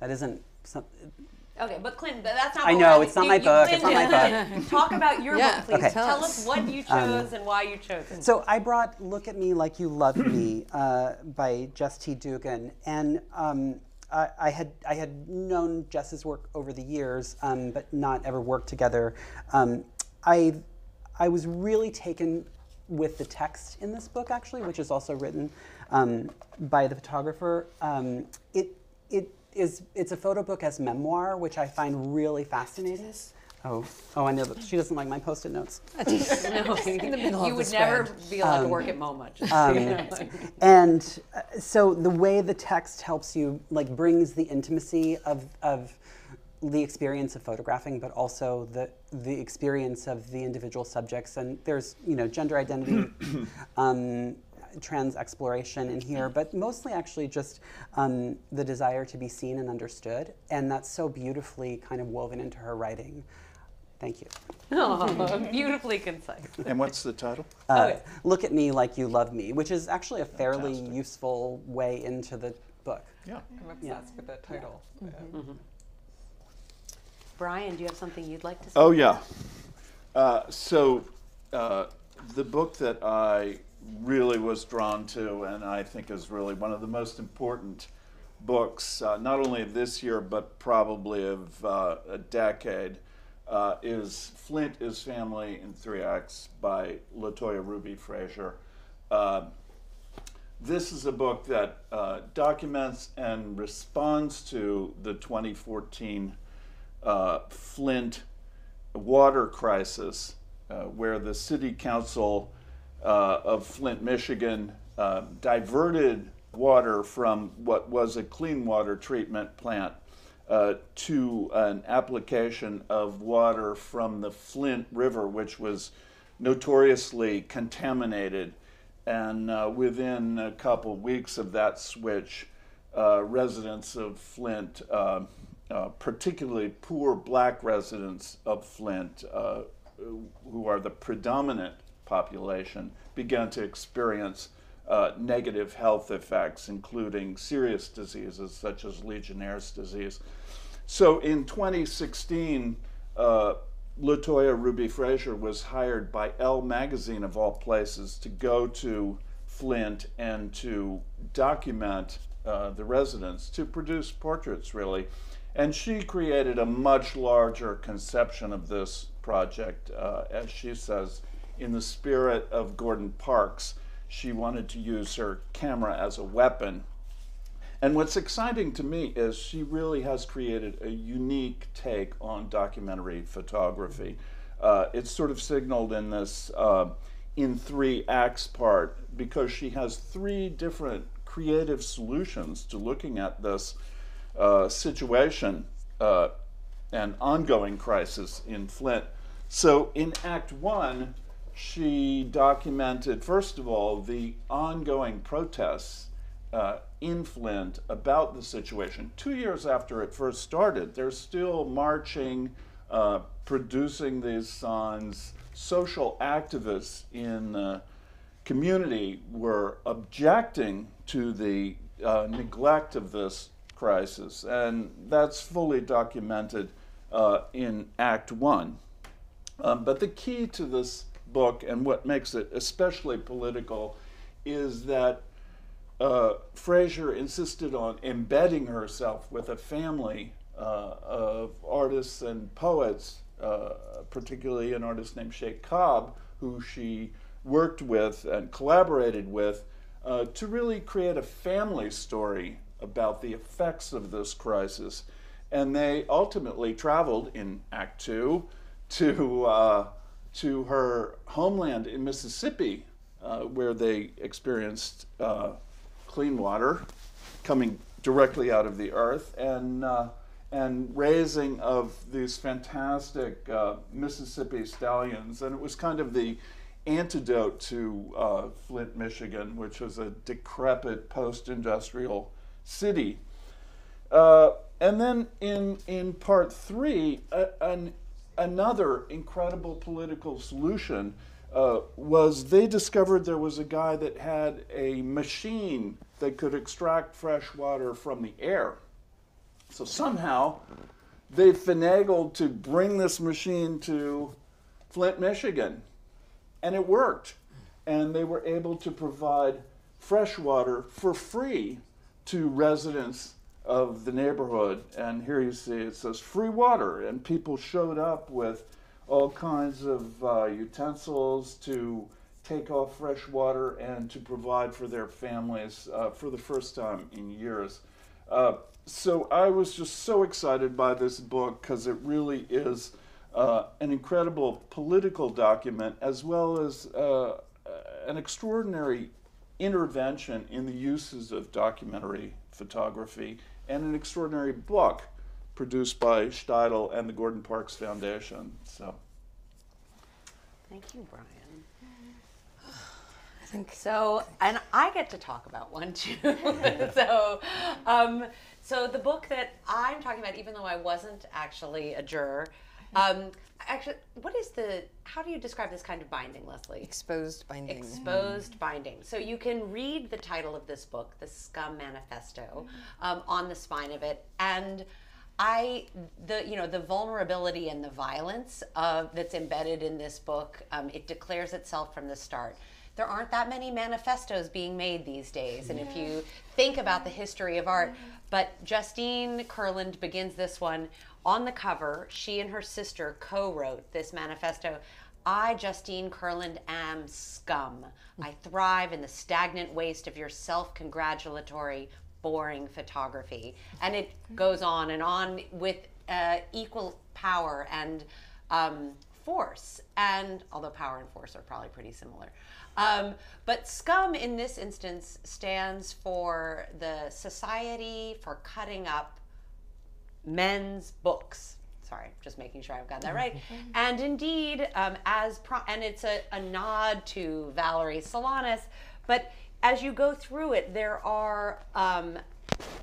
Speaker 3: that isn't some,
Speaker 7: Okay, but Clinton, th- that's not. My book.
Speaker 3: I
Speaker 7: what
Speaker 3: know,
Speaker 7: we're-
Speaker 3: it's not my
Speaker 7: you-
Speaker 3: book, it's not my
Speaker 7: Clinton, Talk about your
Speaker 2: Yeah,
Speaker 7: book, please.
Speaker 3: okay.
Speaker 7: Tell
Speaker 2: Tell
Speaker 7: us
Speaker 2: us.
Speaker 7: what you chose and why you chose it.
Speaker 3: So I brought "Look at Me Like You Love Me" uh, by Jess T. Dugan, and um, I, I had I had known Jess's work over the years, um, but not ever worked together. Um, I I was really taken with the text in this book, actually, which is also written um, by the photographer. Um, it it is it's a photo book as memoir, which I find really fascinating. Oh, oh, I know that she doesn't like my post-it notes.
Speaker 1: No,
Speaker 2: in the middle
Speaker 1: you
Speaker 2: of
Speaker 1: would
Speaker 2: the
Speaker 1: never
Speaker 2: spread.
Speaker 1: be allowed to work at MoMA. just
Speaker 3: Um,
Speaker 1: you know.
Speaker 3: and uh, so the way the text helps you like brings the intimacy of of the experience of photographing but also the the experience of the individual subjects and there's you know gender identity um, trans exploration in here but mostly actually just um, the desire to be seen and understood and that's so beautifully kind of woven into her writing thank you
Speaker 1: Oh, beautifully concise.
Speaker 5: And what's the title?
Speaker 3: uh,
Speaker 1: Okay.
Speaker 3: look at me like you love me which is actually a fairly
Speaker 5: Fantastic.
Speaker 3: useful way into the book
Speaker 5: Yeah.
Speaker 6: I'm obsessed
Speaker 3: Yeah.
Speaker 6: with that title. Um,
Speaker 1: Brian, do you have something you'd like to say?
Speaker 5: Oh yeah. Uh, so uh, the book that I really was drawn to, and I think is really one of the most important books, uh, not only of this year but probably of uh, a decade, uh, is Flint is Family in Three Acts by LaToya Ruby Frazier. Uh, this is a book that uh, documents and responds to the 2014 uh, Flint water crisis, where the city council uh, of Flint, Michigan, uh, diverted water from what was a clean water treatment plant uh, to an application of water from the Flint River, which was notoriously contaminated. And uh, within a couple weeks of that switch, uh, residents of Flint, uh, uh, particularly poor black residents of Flint, uh, who are the predominant population, began to experience uh, negative health effects, including serious diseases such as Legionnaire's disease. So in 2016, uh, LaToya Ruby Frazier was hired by Elle Magazine, of all places, to go to Flint and to document uh, the residents, to produce portraits, really. And she created a much larger conception of this project. Uh, as she says, in the spirit of Gordon Parks, she wanted to use her camera as a weapon and what's exciting to me is she really has created a unique take on documentary photography. Uh, it's sort of signaled in this uh, in three acts part because she has three different creative solutions to looking at this uh, situation uh, and ongoing crisis in Flint. So in Act One, she documented, first of all, the ongoing protests uh, in Flint about the situation. Two years after it first started, they're still marching, uh, producing these signs. Social activists in the community were objecting to the uh, neglect of this crisis, and that's fully documented uh, in Act One. Um, but the key to this book and what makes it especially political is that uh, Frazier insisted on embedding herself with a family uh, of artists and poets, uh, particularly an artist named Shea Cobb, who she worked with and collaborated with uh, to really create a family story about the effects of this crisis. And they ultimately traveled in Act Two to, uh, to her homeland in Mississippi, uh, where they experienced uh, clean water coming directly out of the earth and, uh, and raising of these fantastic uh, Mississippi stallions. And it was kind of the antidote to uh, Flint, Michigan, which was a decrepit post industrial city. Uh, and then in, in part three, an, another incredible political solution uh, was they discovered there was a guy that had a machine that could extract fresh water from the air. So somehow they finagled to bring this machine to Flint, Michigan, and it worked. And they were able to provide fresh water for free to residents of the neighborhood. And here you see it says free water, and people showed up with all kinds of uh, utensils to take off fresh water and to provide for their families uh, for the first time in years. Uh, so I was just so excited by this book because it really is uh, an incredible political document as well as uh, an extraordinary intervention in the uses of documentary photography and an extraordinary book produced by Steidl and the Gordon Parks Foundation. So,
Speaker 1: thank you, Brian. I think so, and I get to talk about one too. so, um, so the book that I'm talking about, even though I wasn't actually a juror, um, actually, what is the? How do you describe this kind of binding, Leslie?
Speaker 2: Exposed binding.
Speaker 1: Exposed binding. So you can read the title of this book, The Scum Manifesto, um, on the spine of it, and I the you know the vulnerability and the violence uh, that's embedded in this book. Um, it declares itself from the start. There aren't that many manifestos being made these days, and if you think about the history of art, but Justine Kurland begins this one on the cover, she and her sister co wrote this manifesto. I, Justine Kurland, am scum. I thrive in the stagnant waste of your self congratulatory, boring photography. And it goes on and on with uh, equal power and um, force. And although power and force are probably pretty similar. Um, but scum in this instance stands for the Society for Cutting Up men's books. Sorry, just making sure I've got that right. And indeed, um, as pro- and it's a, a nod to Valerie Solanas, but as you go through it, there are um,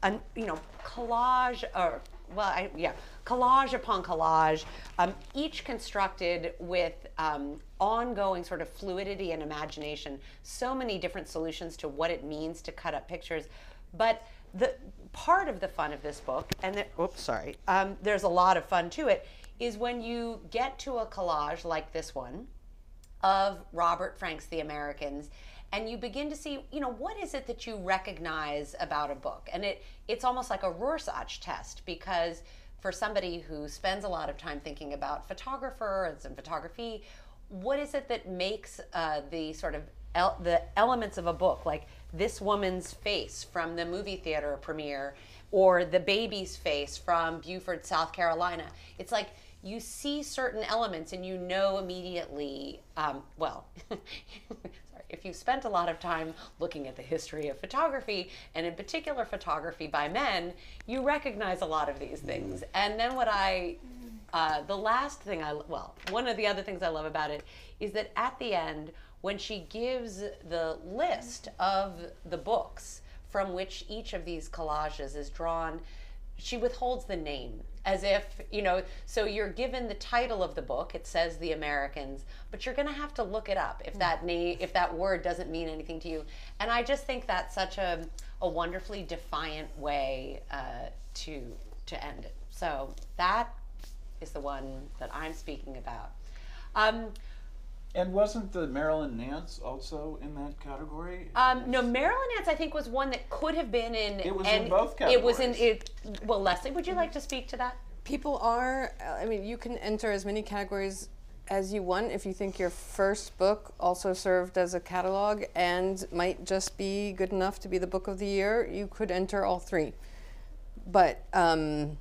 Speaker 1: an, you know collage or well, I, yeah, collage upon collage, um, each constructed with um, ongoing sort of fluidity and imagination. So many different solutions to what it means to cut up pictures, but the part of the fun of this book, and the, oops, sorry, um, there's a lot of fun to it, is when you get to a collage like this one of Robert Frank's The Americans, and you begin to see, you know, what is it that you recognize about a book? And it it's almost like a Rorschach test because for somebody who spends a lot of time thinking about photographers and photography, what is it that makes uh, the sort of el- the elements of a book like this woman's face from the movie theater premiere or the baby's face from Beaufort, South Carolina. It's like you see certain elements and you know immediately, um, well, sorry, if you've spent a lot of time looking at the history of photography, and in particular photography by men, you recognize a lot of these things. And then what I, uh, the last thing I, well, one of the other things I love about it is that at the end, when she gives the list of the books from which each of these collages is drawn, she withholds the name as if, you know, so you're given the title of the book, it says The Americans, but you're going to have to look it up if that name if that word doesn't mean anything to you. And I just think that's such a, a wonderfully defiant way uh, to to end it. So that is the one that I'm speaking about. Um,
Speaker 5: and wasn't the Marilyn Nance also in that category?
Speaker 1: Um, no, Marilyn Nance, I think, was one that could have been in.
Speaker 5: It was
Speaker 1: and
Speaker 5: in both categories.
Speaker 1: It was in it. Well, Leslie, would you like to speak to that?
Speaker 2: People are, uh, I mean, you can enter as many categories as you want if you think your first book also served as a catalog and might just be good enough to be the book of the year. You could enter all three. But um,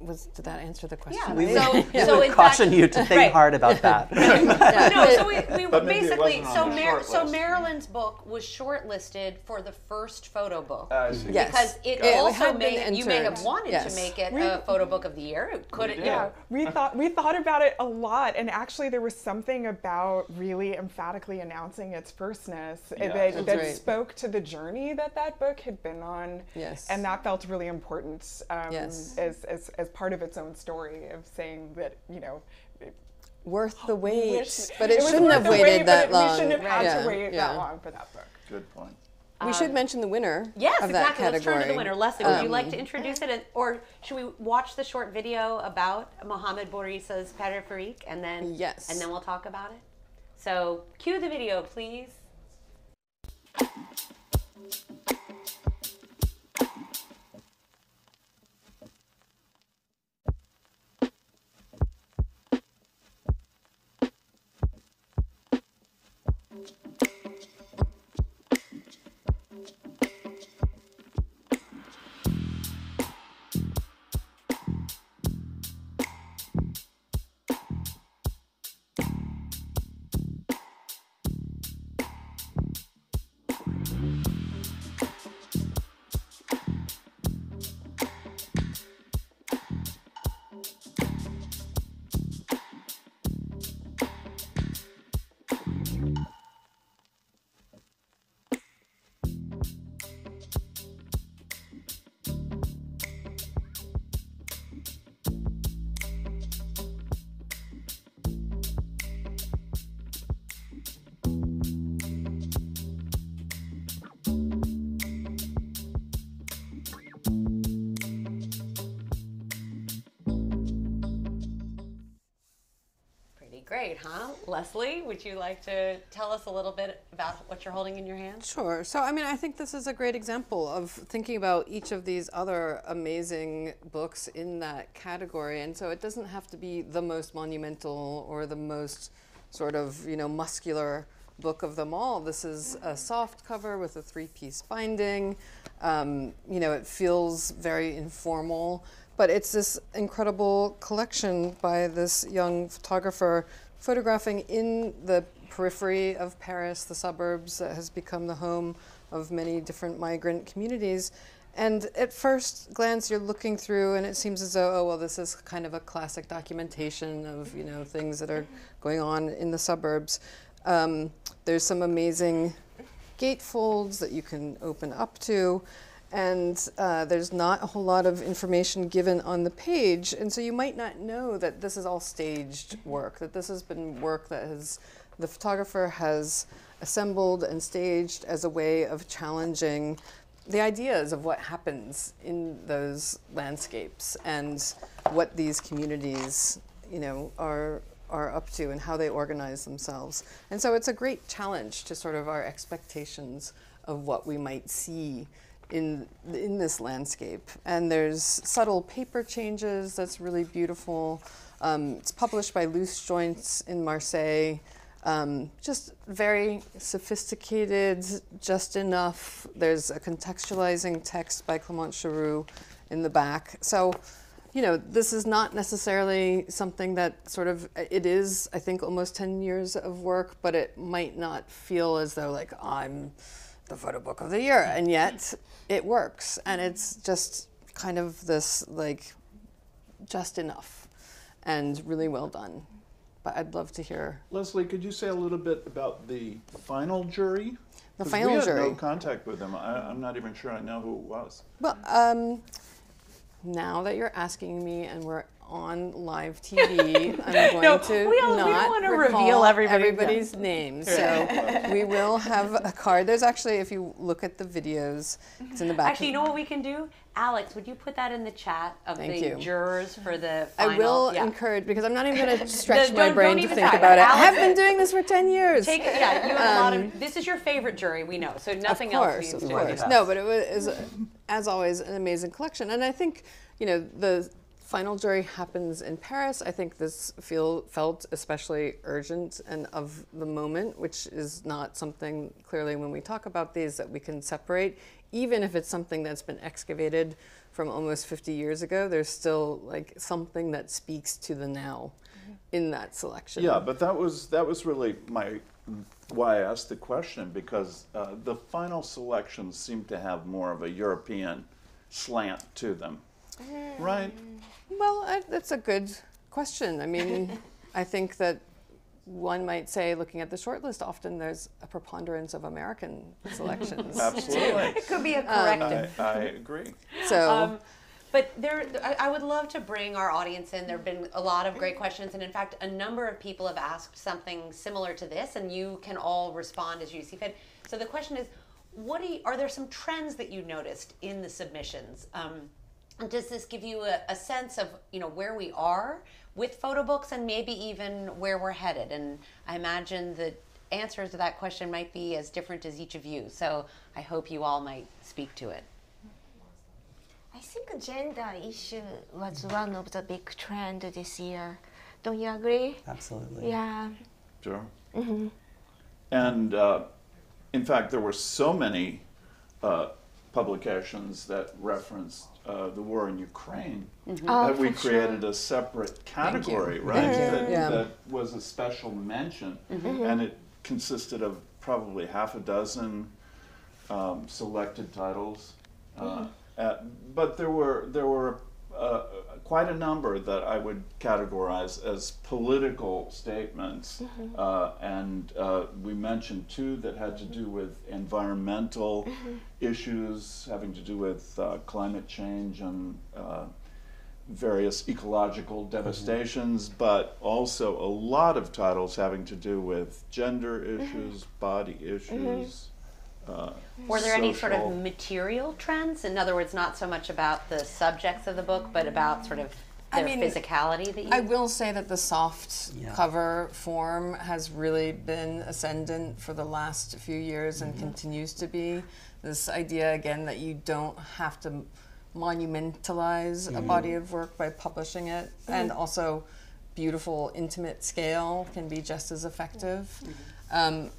Speaker 2: was did that answer the question?
Speaker 1: Yeah.
Speaker 3: We
Speaker 2: right?
Speaker 1: So-
Speaker 3: would, we
Speaker 1: so
Speaker 3: would
Speaker 1: in
Speaker 3: caution
Speaker 1: fact-
Speaker 3: you to think
Speaker 1: Right.
Speaker 3: hard about that.
Speaker 1: no, so we, we
Speaker 5: But maybe it
Speaker 1: basically so Mar- so. Marilyn's book was shortlisted for the first photo book.
Speaker 5: I see.
Speaker 2: Yes.
Speaker 1: because it
Speaker 2: Got it. It
Speaker 1: also made you may have wanted
Speaker 2: Yes.
Speaker 1: to make it a photo book of the year. It Could it?
Speaker 6: Yeah, we thought we thought about it a lot, and actually there was something about really emphatically announcing its firstness uh,
Speaker 5: Yeah.
Speaker 6: that, that
Speaker 2: right.
Speaker 6: spoke to the journey that that book had been on.
Speaker 2: Yes.
Speaker 6: and that felt really important um,
Speaker 2: Yes.
Speaker 6: as, as as part of its own story of saying that you know.
Speaker 2: worth the wait,
Speaker 6: wish-
Speaker 2: but it,
Speaker 6: was
Speaker 2: shouldn't have waited
Speaker 6: wait,
Speaker 2: that
Speaker 6: but
Speaker 2: long.
Speaker 6: We shouldn't have had
Speaker 2: Yeah,
Speaker 6: to wait
Speaker 2: yeah.
Speaker 6: that long for that book.
Speaker 5: Good point.
Speaker 2: We should mention the winner
Speaker 1: Yes,
Speaker 2: of that
Speaker 1: exactly. Let's turn to the
Speaker 2: category.
Speaker 1: winner. Leslie, would you
Speaker 2: Um,
Speaker 1: like to introduce it, or should we watch the short video about Mohamed Bourouissa's Périphérique, and then
Speaker 2: Yes.
Speaker 1: and then we'll talk about it. So, cue the video, please. Leslie, would you like to tell us a little bit about what you're holding in your hand?
Speaker 2: Sure. So, I mean, I think this is a great example of thinking about each of these other amazing books in that category. And so it doesn't have to be the most monumental or the most sort of, you know, muscular book of them all. This is a soft cover with a three piece binding. Um, you know, it feels very informal, but it's this incredible collection by this young photographer photographing in the periphery of Paris, the suburbs that has become the home of many different migrant communities. And at first glance, you're looking through, and it seems as though, oh well, this is kind of a classic documentation of you know things that are going on in the suburbs. Um, there's some amazing gatefolds that you can open up to, and uh, there's not a whole lot of information given on the page, and so you might not know that this is all staged work, that this has been work that has the photographer has assembled and staged as a way of challenging the ideas of what happens in those landscapes and what these communities, you know, are are up to and how they organize themselves. And so it's a great challenge to sort of our expectations of what we might see in in this landscape. And there's subtle paper changes that's really beautiful. Um, it's published by Loose Joints in Marseille. Um, just very sophisticated, just enough. There's a contextualizing text by Clement Chéroux in the back. So, you know, this is not necessarily something that sort of, it is, I think, almost 10 years of work, but it might not feel as though, like, I'm the photo book of the year. And yet it works. And it's just kind of this, like, just enough and really well done. But I'd love to hear
Speaker 5: Leslie, could you say a little bit about the final jury?
Speaker 2: The
Speaker 5: 'Cause
Speaker 2: final
Speaker 5: we had
Speaker 2: jury.
Speaker 5: no contact with them. I, I'm not even sure I know who it was.
Speaker 2: Well, um, now that you're asking me and we're on live TV, I'm going
Speaker 1: No,
Speaker 2: to
Speaker 1: we don't- we wanna
Speaker 2: recall
Speaker 1: reveal everybody's
Speaker 2: everybody's name. So we will have a card. There's actually, if you look at the videos, it's in the back.
Speaker 1: Actually, you know what we can do? Alex, would you put that in the chat of
Speaker 2: Thank
Speaker 1: the
Speaker 2: you.
Speaker 1: jurors for the
Speaker 2: I will
Speaker 1: yeah.
Speaker 2: encourage because I'm not even going to stretch my brain to think
Speaker 1: try.
Speaker 2: about it. I have been doing this for 10 years.
Speaker 1: Take yeah, you have a lot of. This is your favorite jury, we know, so nothing
Speaker 2: Um, of course,
Speaker 1: else needs
Speaker 2: of
Speaker 1: to.
Speaker 2: course.
Speaker 3: Yes.
Speaker 2: No, but it was, as always, an amazing collection. And I think, you know, the final jury happens in Paris. I think this feel felt especially urgent and of the moment, which is not something clearly when we talk about these that we can separate, even if it's something that's been excavated from almost 50 years ago, there's still like something that speaks to the now in that selection.
Speaker 5: Yeah, but that was that was really my why I asked the question because uh, the final selections seem to have more of a European slant to them, right?
Speaker 2: Well, I, that's a good question. I mean, I think that one might say, looking at the shortlist, often there's a preponderance of American selections.
Speaker 5: Absolutely,
Speaker 1: It could be a
Speaker 2: Um,
Speaker 1: corrective.
Speaker 5: I, I agree.
Speaker 2: So,
Speaker 1: Um, but there, I, I would love to bring our audience in. There have been a lot of great questions, and in fact, a number of people have asked something similar to this, and you can all respond as you see fit. So the question is, what do you, are there some trends that you noticed in the submissions? Um, and does this give you a, a sense of you know where we are with photo books, and maybe even where we're headed? And I imagine the answers to that question might be as different as each of you. So I hope you all might speak to it.
Speaker 4: I think gender issue was one of the big trend this year. Don't you agree?
Speaker 3: Absolutely.
Speaker 4: Yeah.
Speaker 5: Sure. And uh, in fact, there were so many uh, publications that referenced uh, the war in Ukraine
Speaker 4: Oh,
Speaker 5: that we
Speaker 4: for sure.
Speaker 5: created a separate category, right?
Speaker 2: Thank you.
Speaker 5: That,
Speaker 2: Yeah.
Speaker 5: that was a special mention, and it consisted of probably half a dozen um, selected titles. Uh, at, but there were there were uh, quite a number that I would categorize as political statements, uh, and uh, we mentioned two that had to do with environmental issues, having to do with uh, climate change and uh, various ecological devastations, but also a lot of titles having to do with gender issues, body issues. Uh,
Speaker 1: Were there any sort
Speaker 5: social-
Speaker 1: of material trends? In other words, not so much about the subjects of the book, but about sort of
Speaker 2: I
Speaker 1: their
Speaker 2: mean,
Speaker 1: physicality that you.
Speaker 2: I will say that the soft
Speaker 3: Yeah.
Speaker 2: cover form has really been ascendant for the last few years and continues to be. This idea, again, that you don't have to monumentalize a body of work by publishing it, and also beautiful, intimate scale can be just as effective. Um,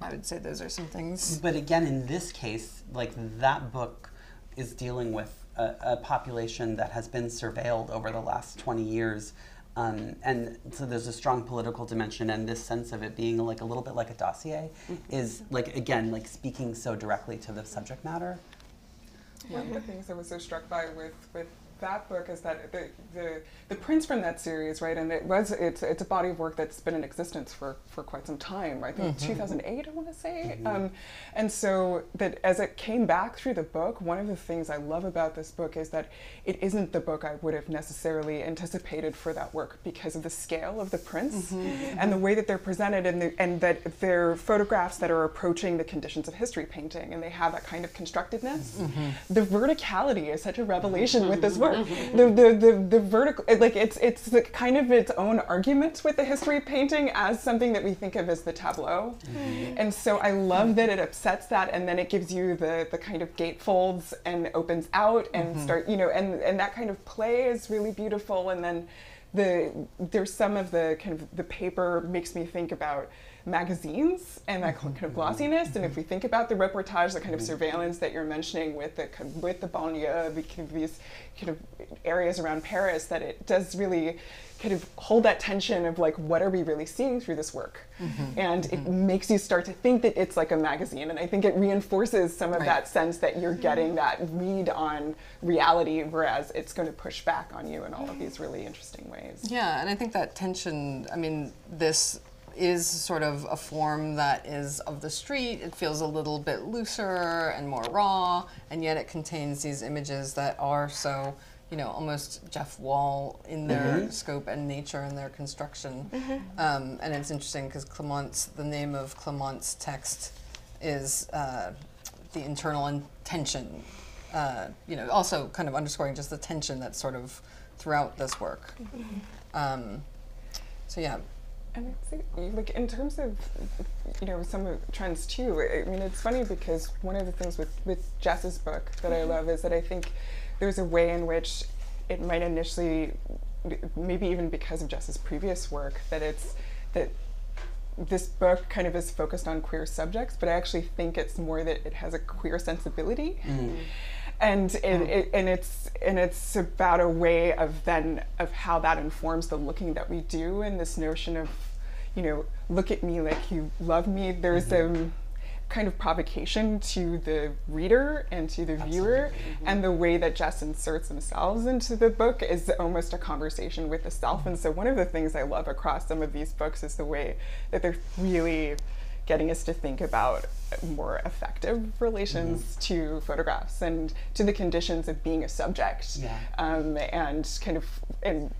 Speaker 2: I would say those are some things.
Speaker 3: But again, in this case, like that book is dealing with a, a population that has been surveilled over the last 20 years. Um, and so there's a strong political dimension, and this sense of it being like a little bit like a dossier is like, again, like speaking so directly to the subject matter.
Speaker 6: One of the things I was so struck by with, with that book is that the, the the prints from that series, right, and it was it's it's a body of work that's been in existence for, for quite some time. I think mm-hmm. 2008, I want to say, mm-hmm. um, and so that as it came back through the book, one of the things I love about this book is that it isn't the book I would have necessarily anticipated for that work because of the scale of the prints mm-hmm. and the way that they're presented, and the, and that they're photographs that are approaching the conditions of history painting, and they have that kind of constructedness. The verticality is such a revelation with this work. Mm-hmm. The, the, the, the vertical, like it's it's the kind of its own argument with the history of painting as something that we think of as the tableau. Mm-hmm. And so I love that it upsets that, and then it gives you the the kind of gatefolds and opens out and mm-hmm. start, you know, and and that kind of play is really beautiful. And then the there's some of the kind of the paper makes me think about magazines and that kind of mm-hmm. glossiness. And if we think about the reportage, the kind of mm-hmm. surveillance that you're mentioning with the with the banlieue, the kind of these kind of areas around Paris, that it does really kind of hold that tension of like, what are we really seeing through this work? Mm-hmm. And it makes you start to think that it's like a magazine. And I think it reinforces some of
Speaker 2: Right.
Speaker 6: that sense that you're getting that read on reality, whereas it's going to push back on you in all of these really interesting ways.
Speaker 2: Yeah, and I think that tension, I mean, this is sort of a form that is of the street. It feels a little bit looser and more raw, and yet it contains these images that are so, you know, almost Jeff Wall in their scope and nature and their construction. Um, and it's interesting because Clement's, the name of Clement's text is uh, the internal intention. Uh, you know, also kind of underscoring just the tension that's sort of throughout this work. Um, so yeah,
Speaker 6: And I think, like in terms of, you know, some of trends too. I mean, it's funny because one of the things with with Jess's book that I mm-hmm. love is that I think there's a way in which it might initially, maybe even because of Jess's previous work, that it's that this book kind of is focused on queer subjects, but I actually think it's more that it has a queer sensibility. Mm-hmm. And it, hmm. it, and it's and it's about a way of then of how that informs the looking that we do and this notion of you know look at me like you love me. There's a kind of provocation to the reader and to the viewer. Mm-hmm. And the way that Jess inserts themselves into the book is almost a conversation with the self. And so one of the things I love across some of these books is the way that they're really getting us to think about more effective relations to photographs and to the conditions of being a subject
Speaker 3: Yeah.
Speaker 6: um, and kind of and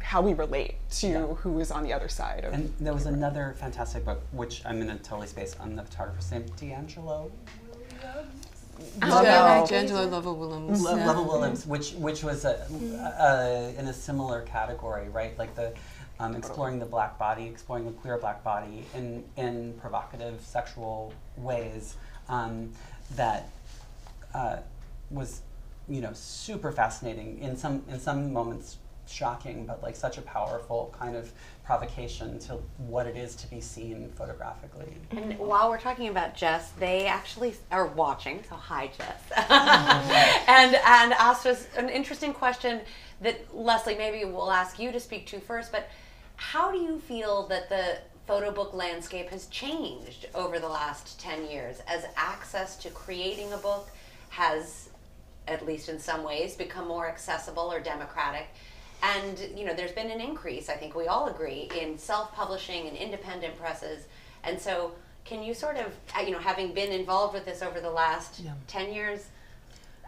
Speaker 6: how we relate to
Speaker 3: Yeah.
Speaker 6: who is on the other side of
Speaker 3: And there was another fantastic book, which I'm going to totally space on the photographer's name, D'Angelo
Speaker 2: Oh,
Speaker 4: yeah.
Speaker 2: D'Angelo Lovell Williams.
Speaker 3: Lo-
Speaker 2: yeah.
Speaker 3: Lovell Williams, which which was a, a, in a similar category, right? Like the um, exploring the black body, exploring the queer black body in in provocative sexual ways um, that uh, was you know super fascinating in some in some moments shocking, but like such a powerful kind of provocation to what it is to be seen photographically.
Speaker 1: And while we're talking about Jess, they actually are watching. So hi, Jess. and and asked us an interesting question that Leslie maybe we'll ask you to speak to first. But how do you feel that the photo book landscape has changed over the last ten years as access to creating a book has, at least in some ways, become more accessible or democratic? And you know, there's been an increase. I think we all agree in self-publishing and independent presses. And so, can you sort of, uh, you know, having been involved with this over the last
Speaker 2: Yeah.
Speaker 1: 10 years,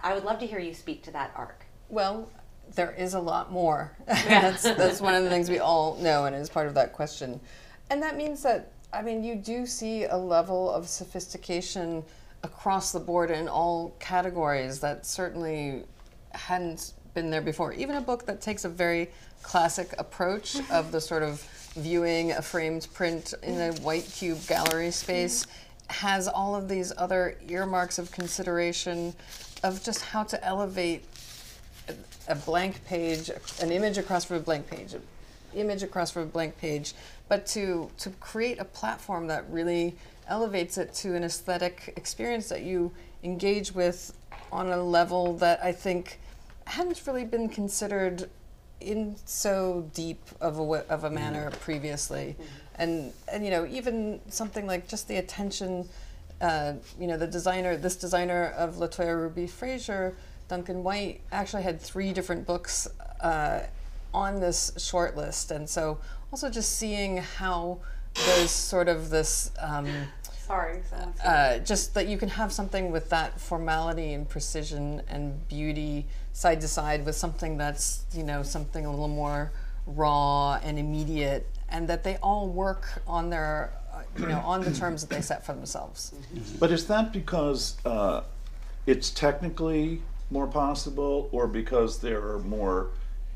Speaker 1: I would love to hear you speak to that arc.
Speaker 2: Well, there is a lot more. that's that's one of the things we all know and is part of that question. And that means that I mean you do see a level of sophistication across the board in all categories that certainly hadn't been there before. Even a book that takes a very classic approach of the sort of viewing a framed print in a white cube gallery space has all of these other earmarks of consideration of just how to elevate a blank page, an image across from a blank page, an image across from a blank page, but to to create a platform that really elevates it to an aesthetic experience that you engage with on a level that I think hadn't really been considered in so deep of a of a manner previously, and and you know even something like just the attention, uh, you know the designer this designer of LaToya Ruby Frazier, Duncan White actually had three different books uh, on this short list, and so also just seeing how there's sort of this. Um,
Speaker 1: Sorry.
Speaker 2: uh, just that you can have something with that formality and precision and beauty side to side with something that's you know something a little more raw and immediate and that they all work on their uh, you know on the terms that they set for themselves
Speaker 5: But is that because uh, it's technically more possible, or because there are more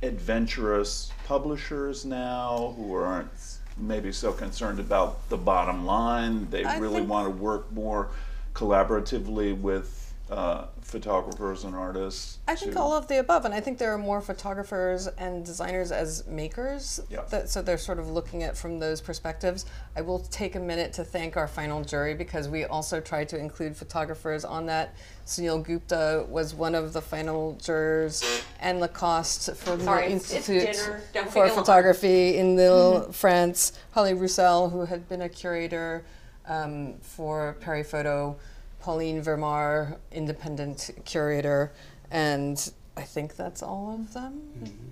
Speaker 5: adventurous publishers now who aren't maybe so concerned about the bottom line? They
Speaker 2: I
Speaker 5: really
Speaker 2: think-
Speaker 5: want to work more collaboratively with uh, photographers and artists.
Speaker 2: I think
Speaker 5: to-
Speaker 2: all of the above, and I think there are more photographers and designers as makers.
Speaker 5: Yeah.
Speaker 2: That, so they're sort of looking at from those perspectives. I will take a minute to thank our final jury because we also tried to include photographers on that. Sunil Gupta was one of the final jurors, and Lacoste from
Speaker 1: Sorry,
Speaker 2: the
Speaker 1: it's- it's
Speaker 2: Institute
Speaker 1: dinner.
Speaker 2: For. Photography in Lille, France. Holly Roussell, who had been a curator um, for Paris Photo. Pauline Vermare, independent curator, and I think that's all of them.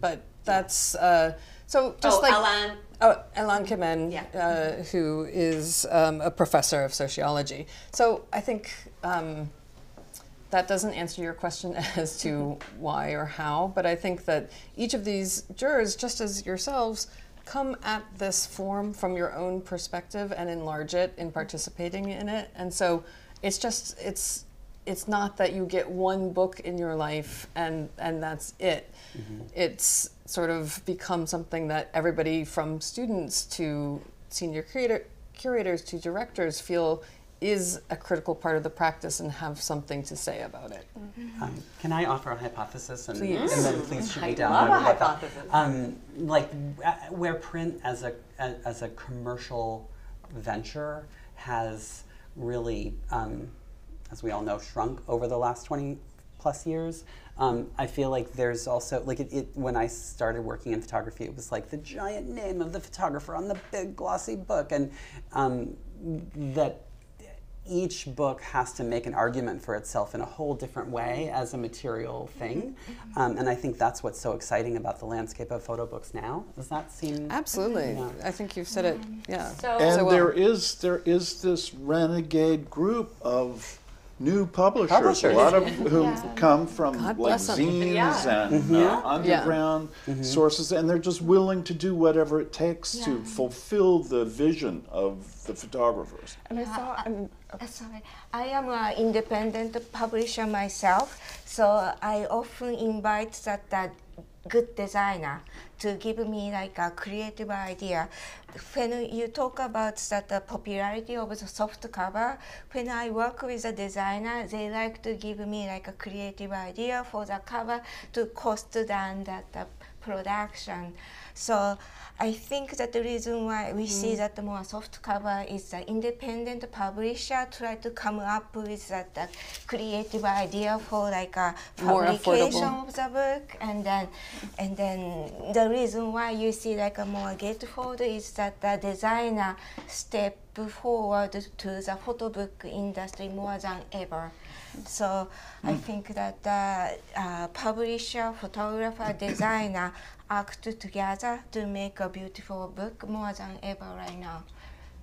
Speaker 2: But that's uh, so just
Speaker 1: oh,
Speaker 2: like
Speaker 1: Alan.
Speaker 2: oh, Elan Kemen,
Speaker 1: Yeah.
Speaker 2: uh, who is um, a professor of sociology. So I think um, that doesn't answer your question as to why or how, but I think that each of these jurors, just as yourselves, come at this form from your own perspective and enlarge it in participating in it. And so it's just it's it's not that you get one book in your life and and that's it. It's sort of become something that everybody from students to senior creator, curators to directors feel is a critical part of the practice and have something to say about it.
Speaker 3: Um, can I offer a hypothesis and,
Speaker 2: Please.
Speaker 3: and then please shoot me down?
Speaker 1: love
Speaker 3: when
Speaker 1: a
Speaker 3: I get that?
Speaker 1: hypothesis.
Speaker 3: Um, like uh, where print as a a- as a commercial venture has really, um, as we all know, shrunk over the last 20, plus years. Um, I feel like there's also like it, it when I started working in photography, it was like the giant name of the photographer on the big glossy book, and um, that each book has to make an argument for itself in a whole different way as a material thing. Um, and I think that's what's so exciting about the landscape of photo books now. Does that seem
Speaker 2: Absolutely.
Speaker 3: Yeah.
Speaker 2: I think you've said it. Yeah.
Speaker 1: So-
Speaker 5: And
Speaker 2: So well.
Speaker 5: there is there is this renegade group of new publishers,
Speaker 3: Publishers.
Speaker 5: a lot of whom come from
Speaker 2: God
Speaker 5: like zines
Speaker 7: Yeah.
Speaker 5: and uh, underground
Speaker 3: Mm-hmm.
Speaker 5: sources, and they're just willing to do whatever it takes to fulfill the vision of the photographers.
Speaker 6: And I saw, and,
Speaker 4: Uh, sorry, I am an independent publisher myself, so I often invite that, that good designer to give me like a creative idea. When you talk about that the popularity of the soft cover, when I work with a designer, they like to give me like a creative idea for the cover to cost than that the production. So I think that the reason why we see mm. that more soft cover is the independent publisher try to come up with that, that creative idea for like uh,
Speaker 2: a
Speaker 4: publication of the book. And then and then the reason why you see like a more gatefold is that the designer step forward to the photo book industry more than ever. So I think that the uh, publisher, photographer, designer act together to make a beautiful book more than ever right now.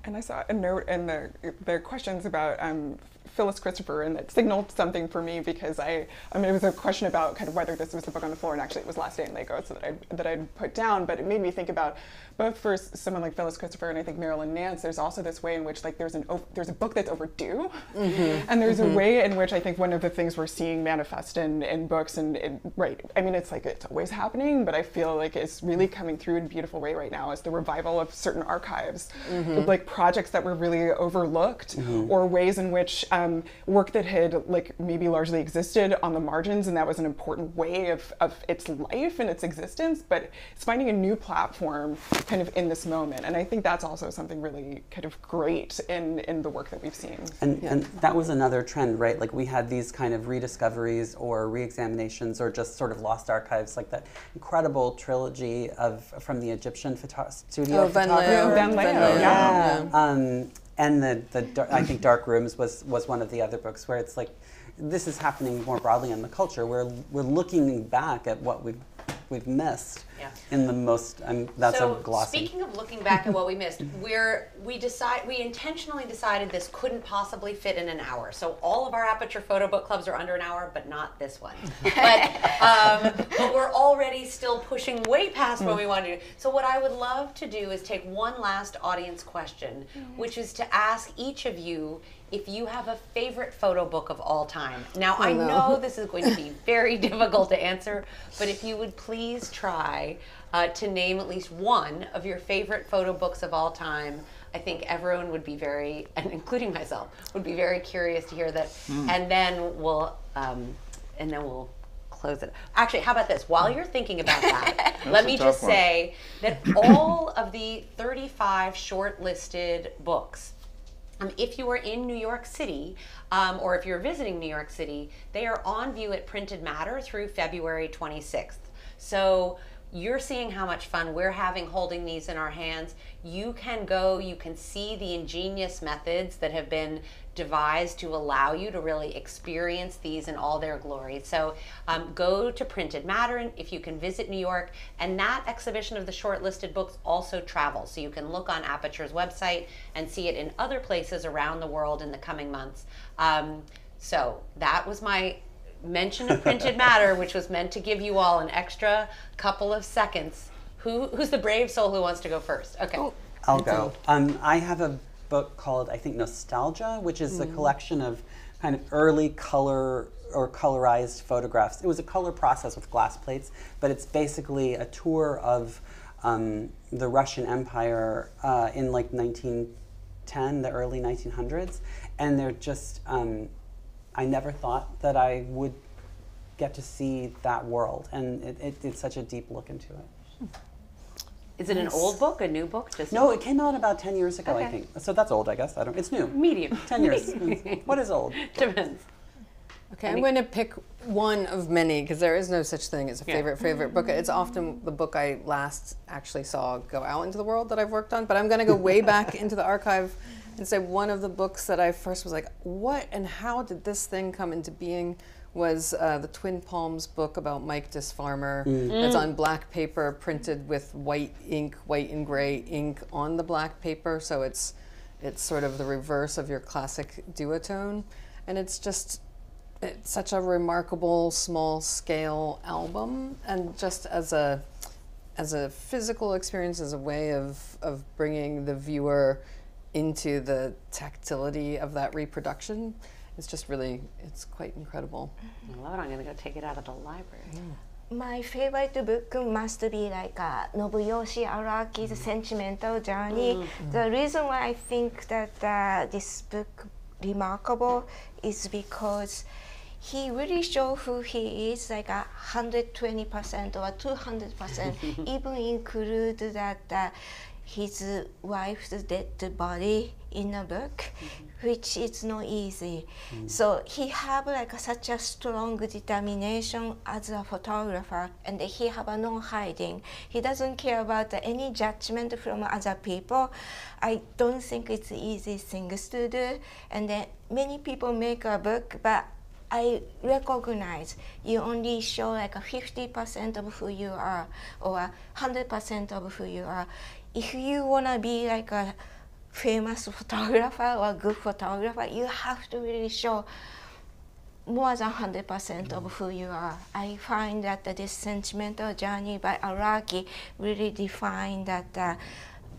Speaker 6: and I saw a note in the the questions about um, Phyllis Christopher, and that signaled something for me because I, I mean, it was a question about kind of whether this was the book on the floor, and actually it was Last Day in Lagos, so that I that I'd put down, but it made me think about both for someone like Phyllis Christopher and I think Marilyn Nance. There's also this way in which like there's an there's a book that's overdue, mm-hmm. and there's a mm-hmm. way in which I think one of the things we're seeing manifest in in books and in, right. I mean, it's like it's always happening, but I feel like it's really coming through in a beautiful way right now. Is the revival of certain archives, mm-hmm. like projects that were really overlooked, or ways in which um, work that had like maybe largely existed on the margins, and that was an important way of, of its life and its existence, but it's finding a new platform kind of in this moment, and I think that's also something really kind of great in in the work that we've seen.
Speaker 3: And, and that was another trend, right? Like we had these kind of rediscoveries or reexaminations or just sort of lost archives, like that incredible trilogy of from the Egyptian photo- studio.
Speaker 2: Oh, Van
Speaker 3: photography.
Speaker 2: Leo.
Speaker 6: Van Leo,
Speaker 2: Leo,
Speaker 6: yeah.
Speaker 3: Um, and the, the I think Dark Rooms was, was one of the other books where it's like this is happening more broadly in the culture. We're, we're looking back at what we've, we've missed
Speaker 1: Yeah.
Speaker 3: in the most, um, that's
Speaker 1: so
Speaker 3: a glossy.
Speaker 1: speaking of looking back at what we missed, we're we decide we intentionally decided this couldn't possibly fit in an hour. So all of our Aperture Photo Book clubs are under an hour, but not this one. But um, but we're already still pushing way past what we want to do. So what I would love to do is take one last audience question, which is to ask each of you if you have a favorite photo book of all time. Now I
Speaker 2: no.
Speaker 1: know this is going to be very difficult to answer, but if you would please try uh, to name at least one of your favorite photo books of all time. I think everyone would be very, and including myself, would be very curious to hear that. And then we'll, um, and then we'll close it. Actually, how about this? While you're thinking about that, let me just
Speaker 5: one.
Speaker 1: say that all of the 35 shortlisted books um, if you are in New York City, um, or if you're visiting New York City, they are on view at Printed Matter through February 26th. So you're seeing how much fun we're having holding these in our hands. You can go, you can see the ingenious methods that have been devised to allow you to really experience these in all their glory. So um, go to Printed Matter if you can visit New York. And that exhibition of the shortlisted books also travels. So you can look on Aperture's website and see it in other places around the world in the coming months. Um, so that was my mention of Printed Matter, which was meant to give you all an extra couple of seconds. Who, who's the brave soul who wants to go first? Okay.
Speaker 3: I'll go. Um, I have a book called, I think, Nostalgia, which is a collection of kind of early color or colorized photographs. It was a color process with glass plates, but it's basically a tour of um, the Russian Empire uh, in like 1910, the early 1900s. And they're just, um, I never thought that I would get to see that world. And it, it, it's such a deep look into it.
Speaker 1: Is it an old book, a new book? Just
Speaker 3: No, it came out about 10 years ago, I
Speaker 1: Okay.
Speaker 3: think. So that's old, I guess. I don't, it's new.
Speaker 1: medium.
Speaker 3: 10 years. what is old?
Speaker 1: Depends.
Speaker 2: Okay, I'm going to pick one of many because there is no such thing as a favorite favorite book. It's often the book I last actually saw go out into the world that I've worked on. But I'm going to go way back into the archive and so one of the books that I first was like, what and how did this thing come into being? Was uh, the Twin Palms book about Mike Disfarmer. That's on black paper, printed with white ink, white and gray ink on the black paper. So it's it's sort of the reverse of your classic duotone, and it's just it's such a remarkable small scale album. And just as a as a physical experience as a way of of bringing the viewer into the tactility of that reproduction it's just really it's quite incredible
Speaker 1: I love it. I'm going to go take it out of the library.
Speaker 4: My favorite book must be like uh, Nobuyoshi Araki's Sentimental Journey. The reason why I think that uh, this book remarkable is because he really show who he is like a hundred twenty percent or two hundred percent. Even include that uh, his wife's dead body in a book, mm-hmm. which is not easy. Mm. So he have like a, such a strong determination as a photographer, and he have a no hiding. He doesn't care about any judgment from other people. I don't think it's easy things to do, and then many people make a book, but I recognize you only show like a 50% of who you are or 100% of who you are. If you want to be like a famous photographer or good photographer, you have to really show more than 100% of who you are. I find that this sentimental journey by Araki really defined that uh,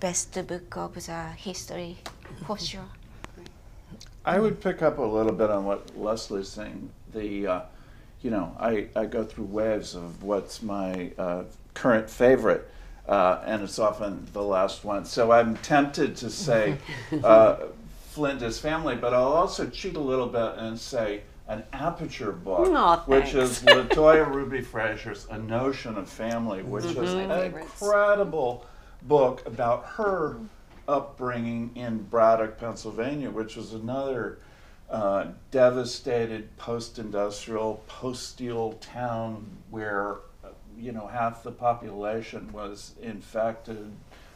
Speaker 4: best book of the history for sure.
Speaker 5: I would pick up a little bit on what Leslie's saying. The, uh, you know, I, I go through waves of what's my uh, current favorite, uh, and it's often the last one. So I'm tempted to say uh, Family, but I'll also cheat a little bit and say an Aperture book,
Speaker 1: Aw,
Speaker 5: which is LaToya Ruby Frazier's A Notion of Family, which is
Speaker 1: Mm-hmm.
Speaker 5: an incredible book about her upbringing in Braddock, Pennsylvania, which was another uh, devastated post-industrial, post-steel town where you know half the population was infected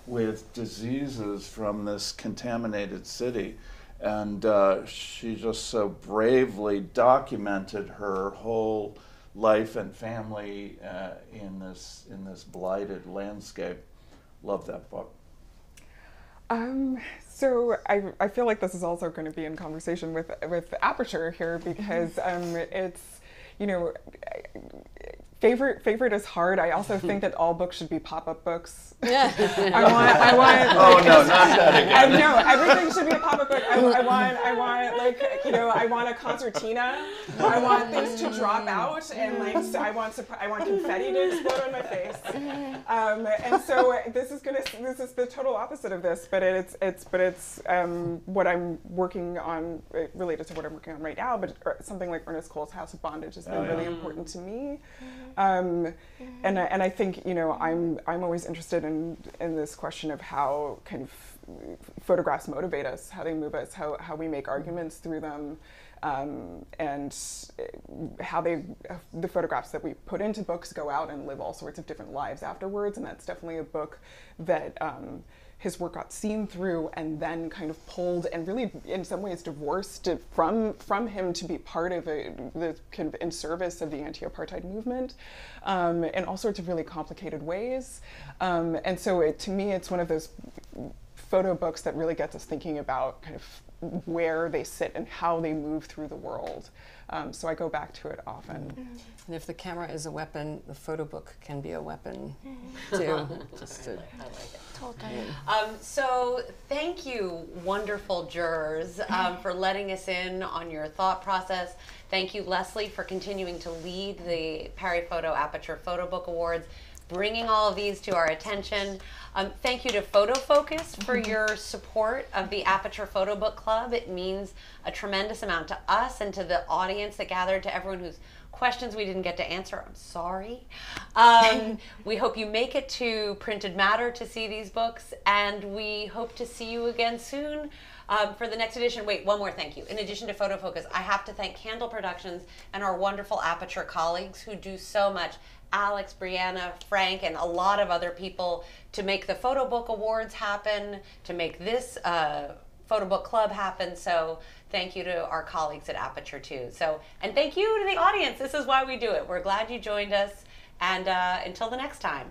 Speaker 5: with diseases from this contaminated city. And uh, she just so bravely documented her whole life and family uh, in this in this blighted landscape. Love that book.
Speaker 6: Um, so I, I feel like this is also going to be in conversation with with Aperture here because um, it's you know favorite favorite is hard. I also think that all books should be pop up books. Yeah. I want I want
Speaker 5: Oh no, not that again.
Speaker 6: I know everything should be a pop-up book. I, I want, I want like you know, I want a concertina. I want things to drop out, and like so I want, I want confetti to explode on my face. Um, and so this is gonna, this is the total opposite of this, but it's, it's, but it's um, what I'm working on uh, related to what I'm working on right now. But er, something like Ernest Cole's House of Bondage has been
Speaker 5: Oh, yeah.
Speaker 6: really important to me. Um, and I, and I think you know I'm I'm always interested in in this question of how kind of photographs motivate us, how they move us, how how we make arguments through them, um, and uh, how they the photographs that we put into books go out and live all sorts of different lives afterwards. And that's definitely a book that. Um, his work got seen through and then kind of pulled and really in some ways divorced from from him to be part of a, the kind of in service of the anti-apartheid movement um, in all sorts of really complicated ways. Um, and so it, to me it's one of those photo books that really gets us thinking about kind of where they sit and how they move through the world. Um, so I go back to it often.
Speaker 2: and if the camera is a weapon the photo book can be a weapon too just to
Speaker 4: Totally.
Speaker 1: Um, so, thank you, wonderful jurors, um, for letting us in on your thought process. Thank you, Leslie, for continuing to lead the Paris Photo Aperture Photo Book Awards, bringing all of these to our attention. Um, thank you to Photo Focus for your support of the Aperture Photo Book Club. It means a tremendous amount to us and to the audience that gathered, to everyone who's questions we didn't get to answer. I'm sorry. Um, we hope you make it to Printed Matter to see these books, and we hope to see you again soon Um, for the next edition, wait, one more thank you. In addition to Photo Focus, I have to thank Candle Productions and our wonderful Aperture colleagues who do so much. Alex, Brianna, Frank, and a lot of other people to make the Photo Book Awards happen, to make this uh, Photo Book Club happened. So thank you to our colleagues at Aperture too. So and thank you to the audience. This is why we do it. We're glad you joined us. And uh, until the next time.